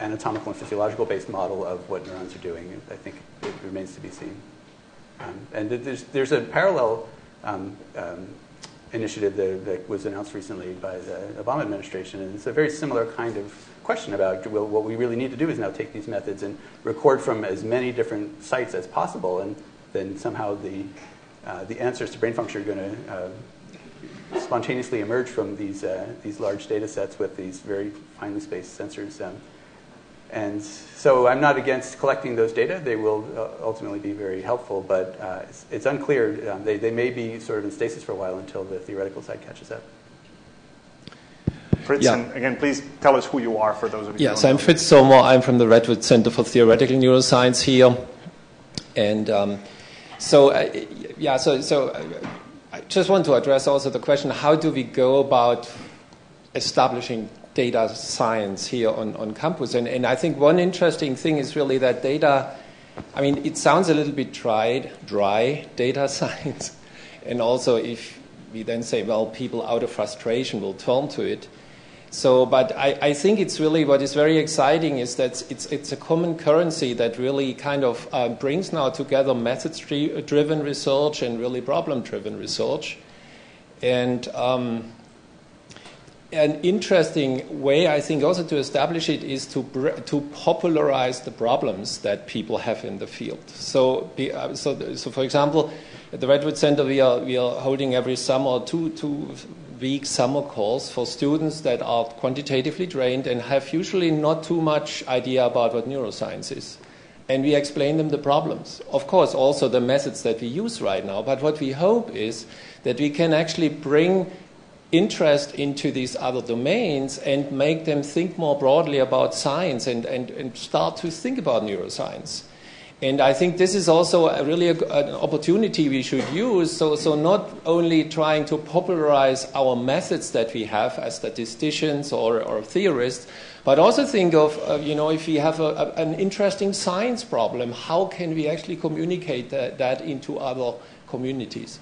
anatomical and physiological based model of what neurons are doing. I think it remains to be seen. Um, and there's, there's a parallel um, um, initiative that, that was announced recently by the Obama administration, and it's a very similar kind of question about well, what we really need to do is now take these methods and record from as many different sites as possible, and then somehow the, uh, the answers to brain function are going to uh, spontaneously emerge from these, uh, these large data sets with these very finely spaced sensors. Um, and so I'm not against collecting those data. They will uh, ultimately be very helpful, but uh, it's, it's unclear. Um, they, they may be sort of in stasis for a while until the theoretical side catches up. Fritz, Yeah. and again, please tell us who you are for those of you. who Yes, don't I'm know. Fritz Sommer. I'm from the Redwood Center for Theoretical Neuroscience here. And um, so, uh, yeah, so, so uh, I just want to address also the question how do we go about establishing data science here on, on campus? And, and I think one interesting thing is really that data, I mean, it sounds a little bit dry, dry data science. And also, if we then say, well, people out of frustration will turn to it. So, but I, I think it's really what is very exciting is that it's, it's a common currency that really kind of uh, brings now together methods driven research and really problem driven research. And um, an interesting way, I think, also to establish it is to, to popularize the problems that people have in the field. So, uh, so, so for example, at the Redwood Center, we are, we are holding every summer two, two week summer course for students that are quantitatively trained and have usually not too much idea about what neuroscience is. And we explain them the problems. Of course, also the methods that we use right now. But what we hope is that we can actually bring interest into these other domains and make them think more broadly about science and, and, and start to think about neuroscience. And I think this is also a really a, an opportunity we should use. So, so, not only trying to popularize our methods that we have as statisticians or, or theorists, but also think of, uh, you know, if we have a, a, an interesting science problem, how can we actually communicate that, that into other communities?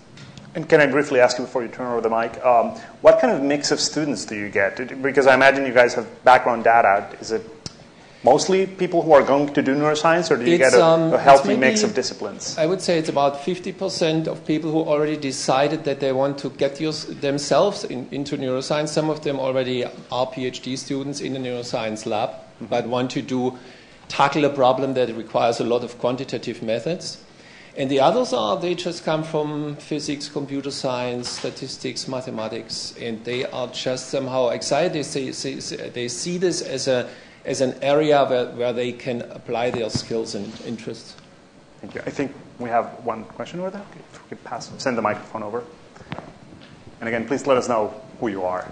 And can I briefly ask you before you turn over the mic, um, what kind of mix of students do you get? Because I imagine you guys have background data. Is it mostly people who are going to do neuroscience, or do you it's, get a, um, a healthy maybe, mix of disciplines? I would say it's about 50% of people who already decided that they want to get themselves in, into neuroscience. Some of them already are PhD students in a neuroscience lab, mm-hmm. but want to do tackle a problem that requires a lot of quantitative methods. And the others are, they just come from physics, computer science, statistics, mathematics, and they are just somehow excited. They see, they see this as, a, as an area where, where they can apply their skills and interests. Thank you. I think we have one question over there. If we could pass, send the microphone over. And again, please let us know who you are.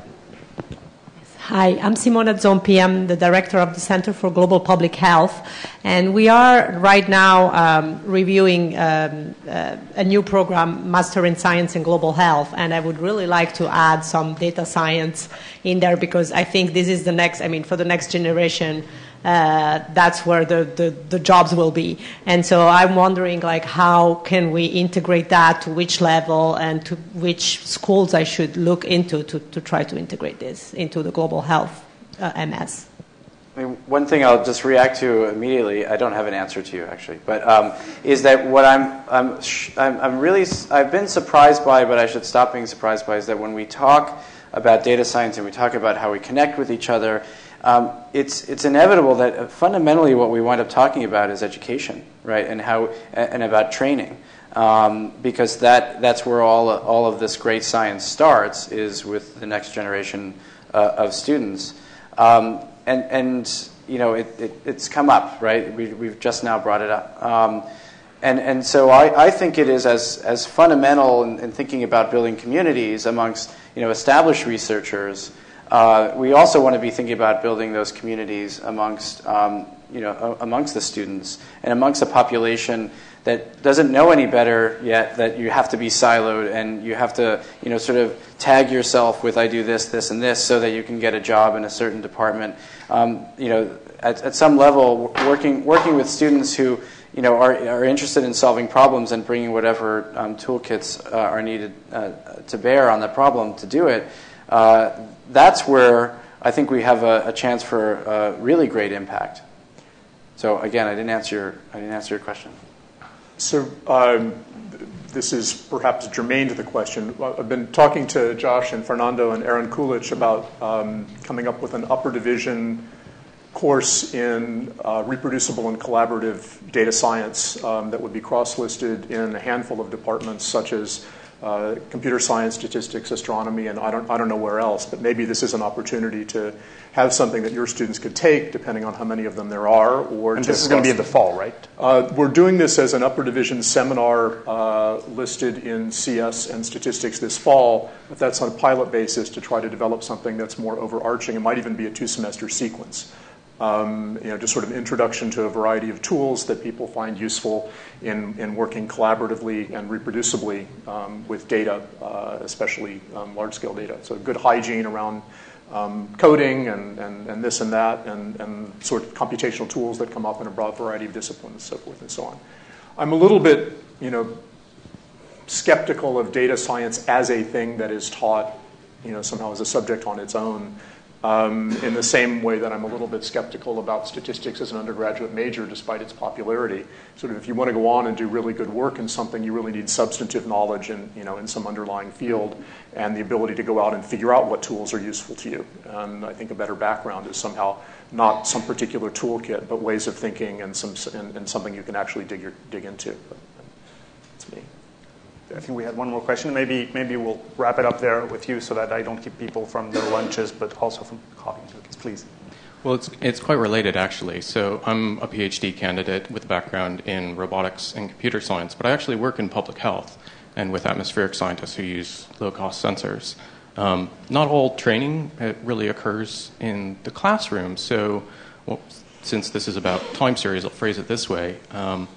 Hi, I'm Simona Zompi. I'm the director of the Center for Global Public Health. And we are right now um, reviewing um, uh, a new program, Master in Science and Global Health. And I would really like to add some data science in there because I think this is the next, I mean, for the next generation, that's where the, the, the, jobs will be. And so I'm wondering, like, how can we integrate that to which level and to which schools I should look into to, to try to integrate this into the global health uh, MS. I mean, one thing I'll just react to immediately, I don't have an answer to you actually, but um, is that what I'm, I'm, I'm, I'm really, I've been surprised by, but I should stop being surprised by, is that when we talk about data science and we talk about how we connect with each other, um, it's, it's inevitable that uh, fundamentally what we wind up talking about is education, right, and, how, and about training. Um, because that, that's where all, all of this great science starts, is with the next generation uh, of students. Um, and, and, you know, it, it, it's come up, right? We, we've just now brought it up. Um, and, and so I, I think it is as, as fundamental in, in thinking about building communities amongst, you know, established researchers uh, we also want to be thinking about building those communities amongst, um, you know, amongst the students and amongst a population that doesn't know any better yet that you have to be siloed and you have to, you know, sort of tag yourself with I do this, this, and this so that you can get a job in a certain department. Um, you know, at, at some level, working, working with students who, you know, are, are interested in solving problems and bringing whatever um, toolkits uh, are needed uh, to bear on the problem to do it, uh, that's where I think we have a, a chance for a really great impact. So again, I didn't answer your, I didn't answer your question. So um, this is perhaps germane to the question. I've been talking to Josh and Fernando and Aaron Culich about um, coming up with an upper division course in uh, reproducible and collaborative data science um, that would be cross-listed in a handful of departments such as uh, computer science, statistics, astronomy, and I don't, I don't know where else, but maybe this is an opportunity to have something that your students could take, depending on how many of them there are. Or and this is going to be in the fall, right? Uh, we're doing this as an upper division seminar uh, listed in CS and statistics this fall, but that's on a pilot basis to try to develop something that's more overarching. It might even be a two semester sequence um, you know, just sort of introduction to a variety of tools that people find useful in, in working collaboratively and reproducibly um, with data, uh, especially um, large-scale data. So good hygiene around um, coding and, and, and this and that, and, and sort of computational tools that come up in a broad variety of disciplines, so forth and so on. I'm a little bit, you know, skeptical of data science as a thing that is taught, you know, somehow as a subject on its own Um, in the same way that I'm a little bit skeptical about statistics as an undergraduate major, despite its popularity. Sort of, if you want to go on and do really good work in something, you really need substantive knowledge in, you know, in some underlying field, and the ability to go out and figure out what tools are useful to you. And I think a better background is somehow not some particular toolkit, but ways of thinking and some and, and something you can actually dig your, dig into. But. I think we had one more question. Maybe, maybe we'll wrap it up there with you so that I don't keep people from their lunches, but also from coffee and cookies, please. Well, it's, it's quite related, actually. So I'm a PhD candidate with a background in robotics and computer science, but I actually work in public health and with atmospheric scientists who use low-cost sensors. Um, not all training really occurs in the classroom. So well, since this is about time series, I'll phrase it this way. Um,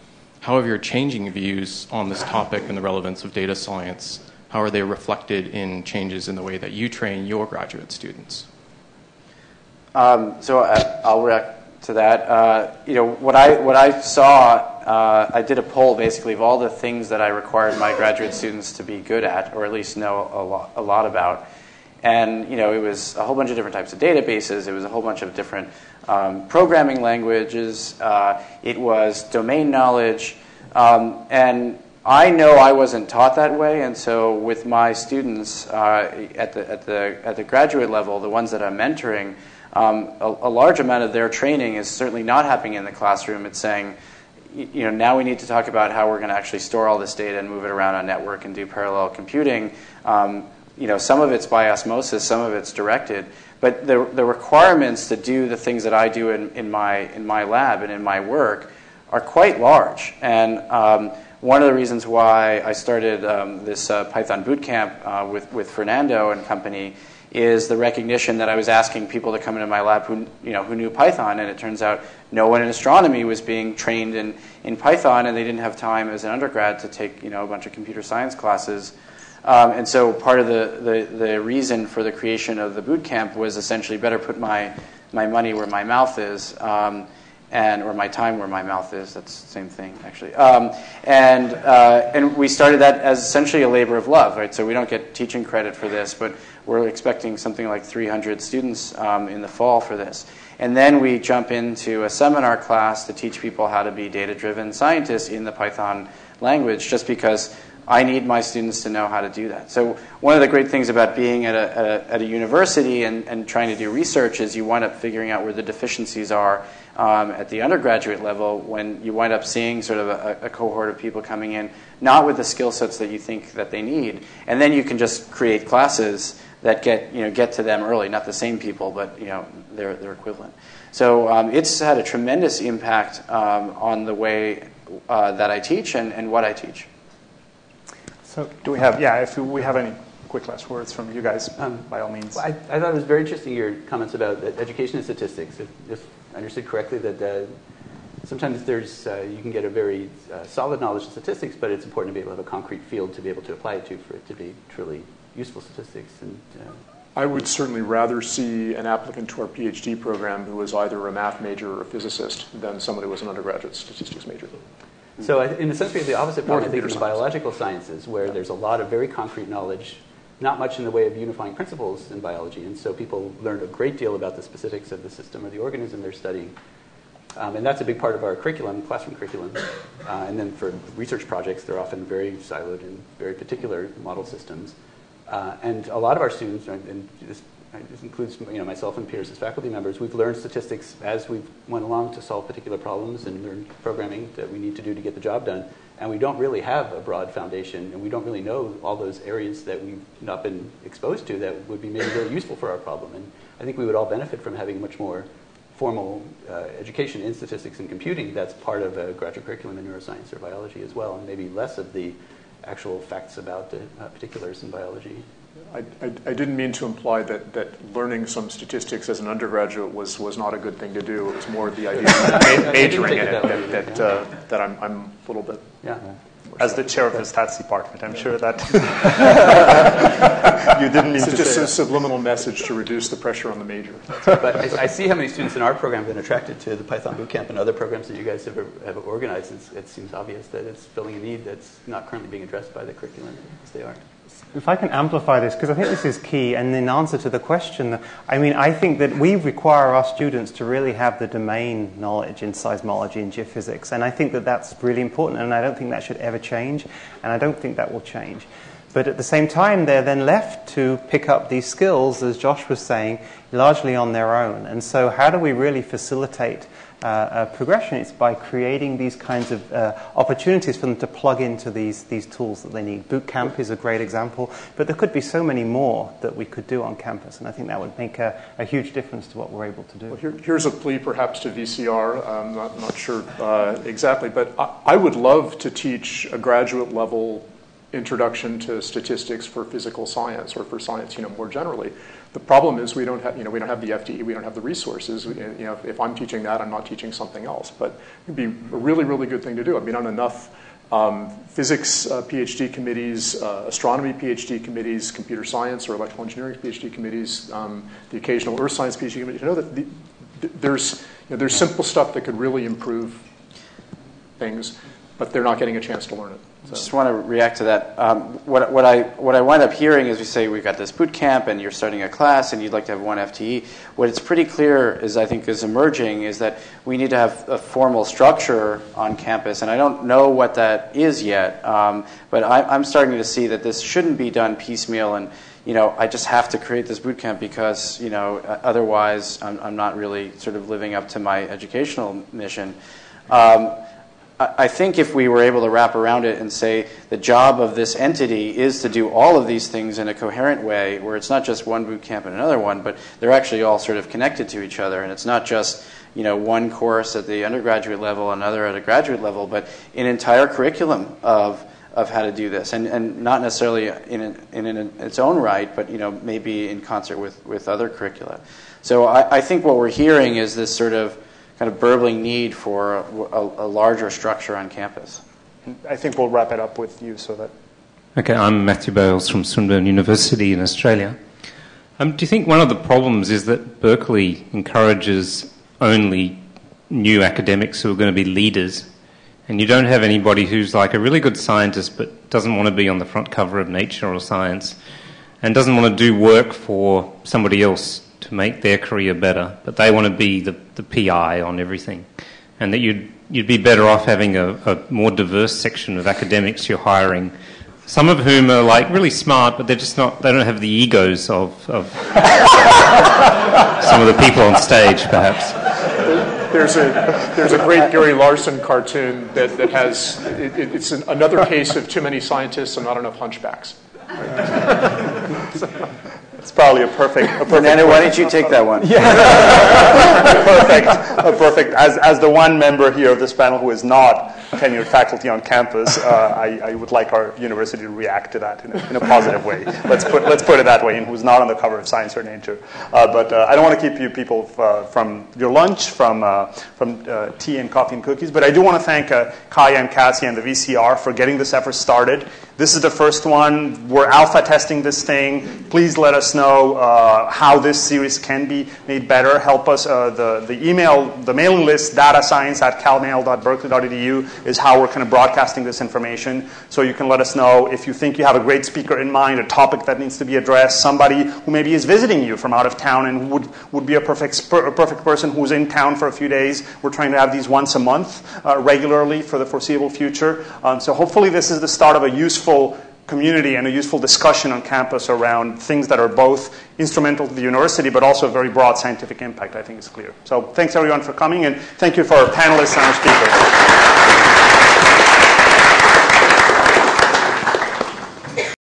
how have your changing views on this topic and the relevance of data science, how are they reflected in changes in the way that you train your graduate students? Um, so I, uh, will react to that. Uh, you know, what I, what I saw, uh, I did a poll basically of all the things that I required my graduate students to be good at, or at least know a lot, a lot about. And, you know, it was a whole bunch of different types of databases. It was a whole bunch of different um, programming languages, uh, it was domain knowledge. Um, and I know I wasn't taught that way, and so with my students uh, at, the, at, the, at the graduate level, the ones that I'm mentoring, um, a, a, large amount of their training is certainly not happening in the classroom. It's saying, you know, now we need to talk about how we're going to actually store all this data and move it around on network and do parallel computing. Um, you know, some of it's by osmosis, some of it's directed. But the, the requirements to do the things that I do in, in, my, in my lab and in my work are quite large. And um, one of the reasons why I started um, this uh, Python bootcamp uh, with, with Fernando and company is the recognition that I was asking people to come into my lab who, you know, who knew Python, and it turns out no one in astronomy was being trained in, in Python, and they didn't have time as an undergrad to take you know, a bunch of computer science classes. Um, and so part of the, the, the, reason for the creation of the boot camp was essentially better put my, my money where my mouth is. Um, and or my time where my mouth is. That's the same thing, actually. Um, and uh, and we started that as essentially a labor of love, right? So we don't get teaching credit for this, but we're expecting something like 300 students um, in the fall for this. And then we jump into a seminar class to teach people how to be data-driven scientists in the Python language, just because I need my students to know how to do that. So one of the great things about being at a, at a, at a university and, and trying to do research is you wind up figuring out where the deficiencies are um, at the undergraduate level when you wind up seeing sort of a, a cohort of people coming in, not with the skill sets that you think that they need. And then you can just create classes that get, you know, get to them early, not the same people, but you know, their, their equivalent. So um, it's had a tremendous impact um, on the way uh, that I teach and, and what I teach. So do we have, yeah, if we have any quick last words from you guys, um, by all means. I, I, thought it was very interesting your comments about education and statistics. If, if I understood correctly, that uh, sometimes there's uh, you can get a very uh, solid knowledge of statistics, but it's important to be able to have a concrete field to be able to apply it to for it to be truly useful statistics. And uh, I would certainly rather see an applicant to our PhD program who was either a math major or a physicist than somebody who was an undergraduate statistics major. So in a sense, we have the opposite problem, I think, in the biological sciences, where there's a lot of very concrete knowledge, not much in the way of unifying principles in biology. And so people learn a great deal about the specifics of the system or the organism they're studying. Um, and that's a big part of our curriculum, classroom curriculum. Uh, and then for research projects, they're often very siloed in very particular model systems. Uh, and a lot of our students, and this this includes you know, myself and peers as faculty members. We've learned statistics as we went along to solve particular problems and learn programming that we need to do to get the job done. And we don't really have a broad foundation, and we don't really know all those areas that we've not been exposed to that would be maybe very useful for our problem. And I think we would all benefit from having much more formal uh, education in statistics and computing that's part of a graduate curriculum in neuroscience or biology as well, and maybe less of the actual facts about the uh, particulars in biology. I, I, I, didn't mean to imply that, that learning some statistics as an undergraduate was, was not a good thing to do. It was more the idea of majoring in it that, that, uh, that I'm, I'm a little bit. Yeah. As the chair of the stats department, I'm sure that you didn't mean so to just say a subliminal message to reduce the pressure on the major. but I, I, see how many students in our program have been attracted to the Python Bootcamp and other programs that you guys have, have organized. It's, it seems obvious that it's filling a need that's not currently being addressed by the curriculum as they are. If I can amplify this, because I think this is key, and in answer to the question, I mean, I think that we require our students to really have the domain knowledge in seismology and geophysics, and I think that that's really important, and I don't think that should ever change, and I don't think that will change. But at the same time, they're then left to pick up these skills, as Josh was saying, largely on their own. And so, how do we really facilitate uh, progression? It's by creating these kinds of uh, opportunities for them to plug into these, these tools that they need. Boot camp is a great example, but there could be so many more that we could do on campus, and I think that would make a, a huge difference to what we're able to do. Well, here, here's a plea perhaps to VCR. I'm not, not sure uh, exactly, but I, I would love to teach a graduate level introduction to statistics for physical science or for science, you know, more generally. The problem is we don't have, you know, we don't have the FTE, we don't have the resources. You know, if I'm teaching that, I'm not teaching something else. But it'd be a really, really good thing to do. I've been on enough um, physics uh, PhD committees, uh, astronomy PhD committees, computer science or electrical engineering PhD committees, um, the occasional earth science PhD committee to know that the, there's, you know, there's simple stuff that could really improve things, but they're not getting a chance to learn it. So. Just want to react to that. Um, what, what, I, what I wind up hearing is we say we've got this boot camp and you're starting a class and you'd like to have one FTE. What it's pretty clear is, I think, is emerging is that we need to have a formal structure on campus. And I don't know what that is yet, um, but I, I'm starting to see that this shouldn't be done piecemeal and you know, I just have to create this boot camp because, you know, otherwise I'm, I'm not really sort of living up to my educational mission. Um, I think if we were able to wrap around it and say the job of this entity is to do all of these things in a coherent way, where it's not just one boot camp and another one, but they're actually all sort of connected to each other, and it's not just you know one course at the undergraduate level, another at a graduate level, but an entire curriculum of of how to do this, and, and not necessarily in, in, its own right, but you know maybe in concert with, with other curricula. So I, I think what we're hearing is this sort of kind of burbling need for a, a, a larger structure on campus. I think we'll wrap it up with you so that. Okay, I'm Matthew Bailes from Swinburne University in Australia. Um, do you think one of the problems is that Berkeley encourages only new academics who are going to be leaders, and you don't have anybody who's like a really good scientist but doesn't want to be on the front cover of Nature or Science, and doesn't want to do work for somebody else to make their career better, but they want to be the, the PI on everything. And that you'd, you'd be better off having a, a more diverse section of academics you're hiring, some of whom are like really smart, but they're just not, they don't have the egos of, of some of the people on stage, perhaps. There's a, there's a great Gary Larson cartoon that, that has, it, it's an, another case of too many scientists and not enough hunchbacks. It's probably a perfect. A perfect Nana, why don't you take that one? Yeah. perfect. A perfect. As, as the one member here of this panel who is not tenured faculty on campus, uh, I, I, would like our university to react to that in a, in a, positive way. Let's put, let's put it that way, and who's not on the cover of Science or Nature. Uh, but uh, I don't want to keep you people uh, from your lunch, from, uh, from uh, tea and coffee and cookies, but I do want to thank Kaya and Cassie and the VCR for getting this effort started. This is the first one. We're alpha testing this thing. Please let us know uh, how this series can be made better. Help us. Uh, the, the email, the mailing list, datascience at calmail.berkeley.edu is how we're kind of broadcasting this information. So you can let us know if you think you have a great speaker in mind, a topic that needs to be addressed, somebody who maybe is visiting you from out of town and would, would be a perfect, a perfect person who's in town for a few days. We're trying to have these once a month uh, regularly for the foreseeable future. Um, so hopefully this is the start of a useful community and a useful discussion on campus around things that are both instrumental to the university but also a very broad scientific impact, I think is clear. So thanks everyone for coming and thank you for our panelists and our speakers.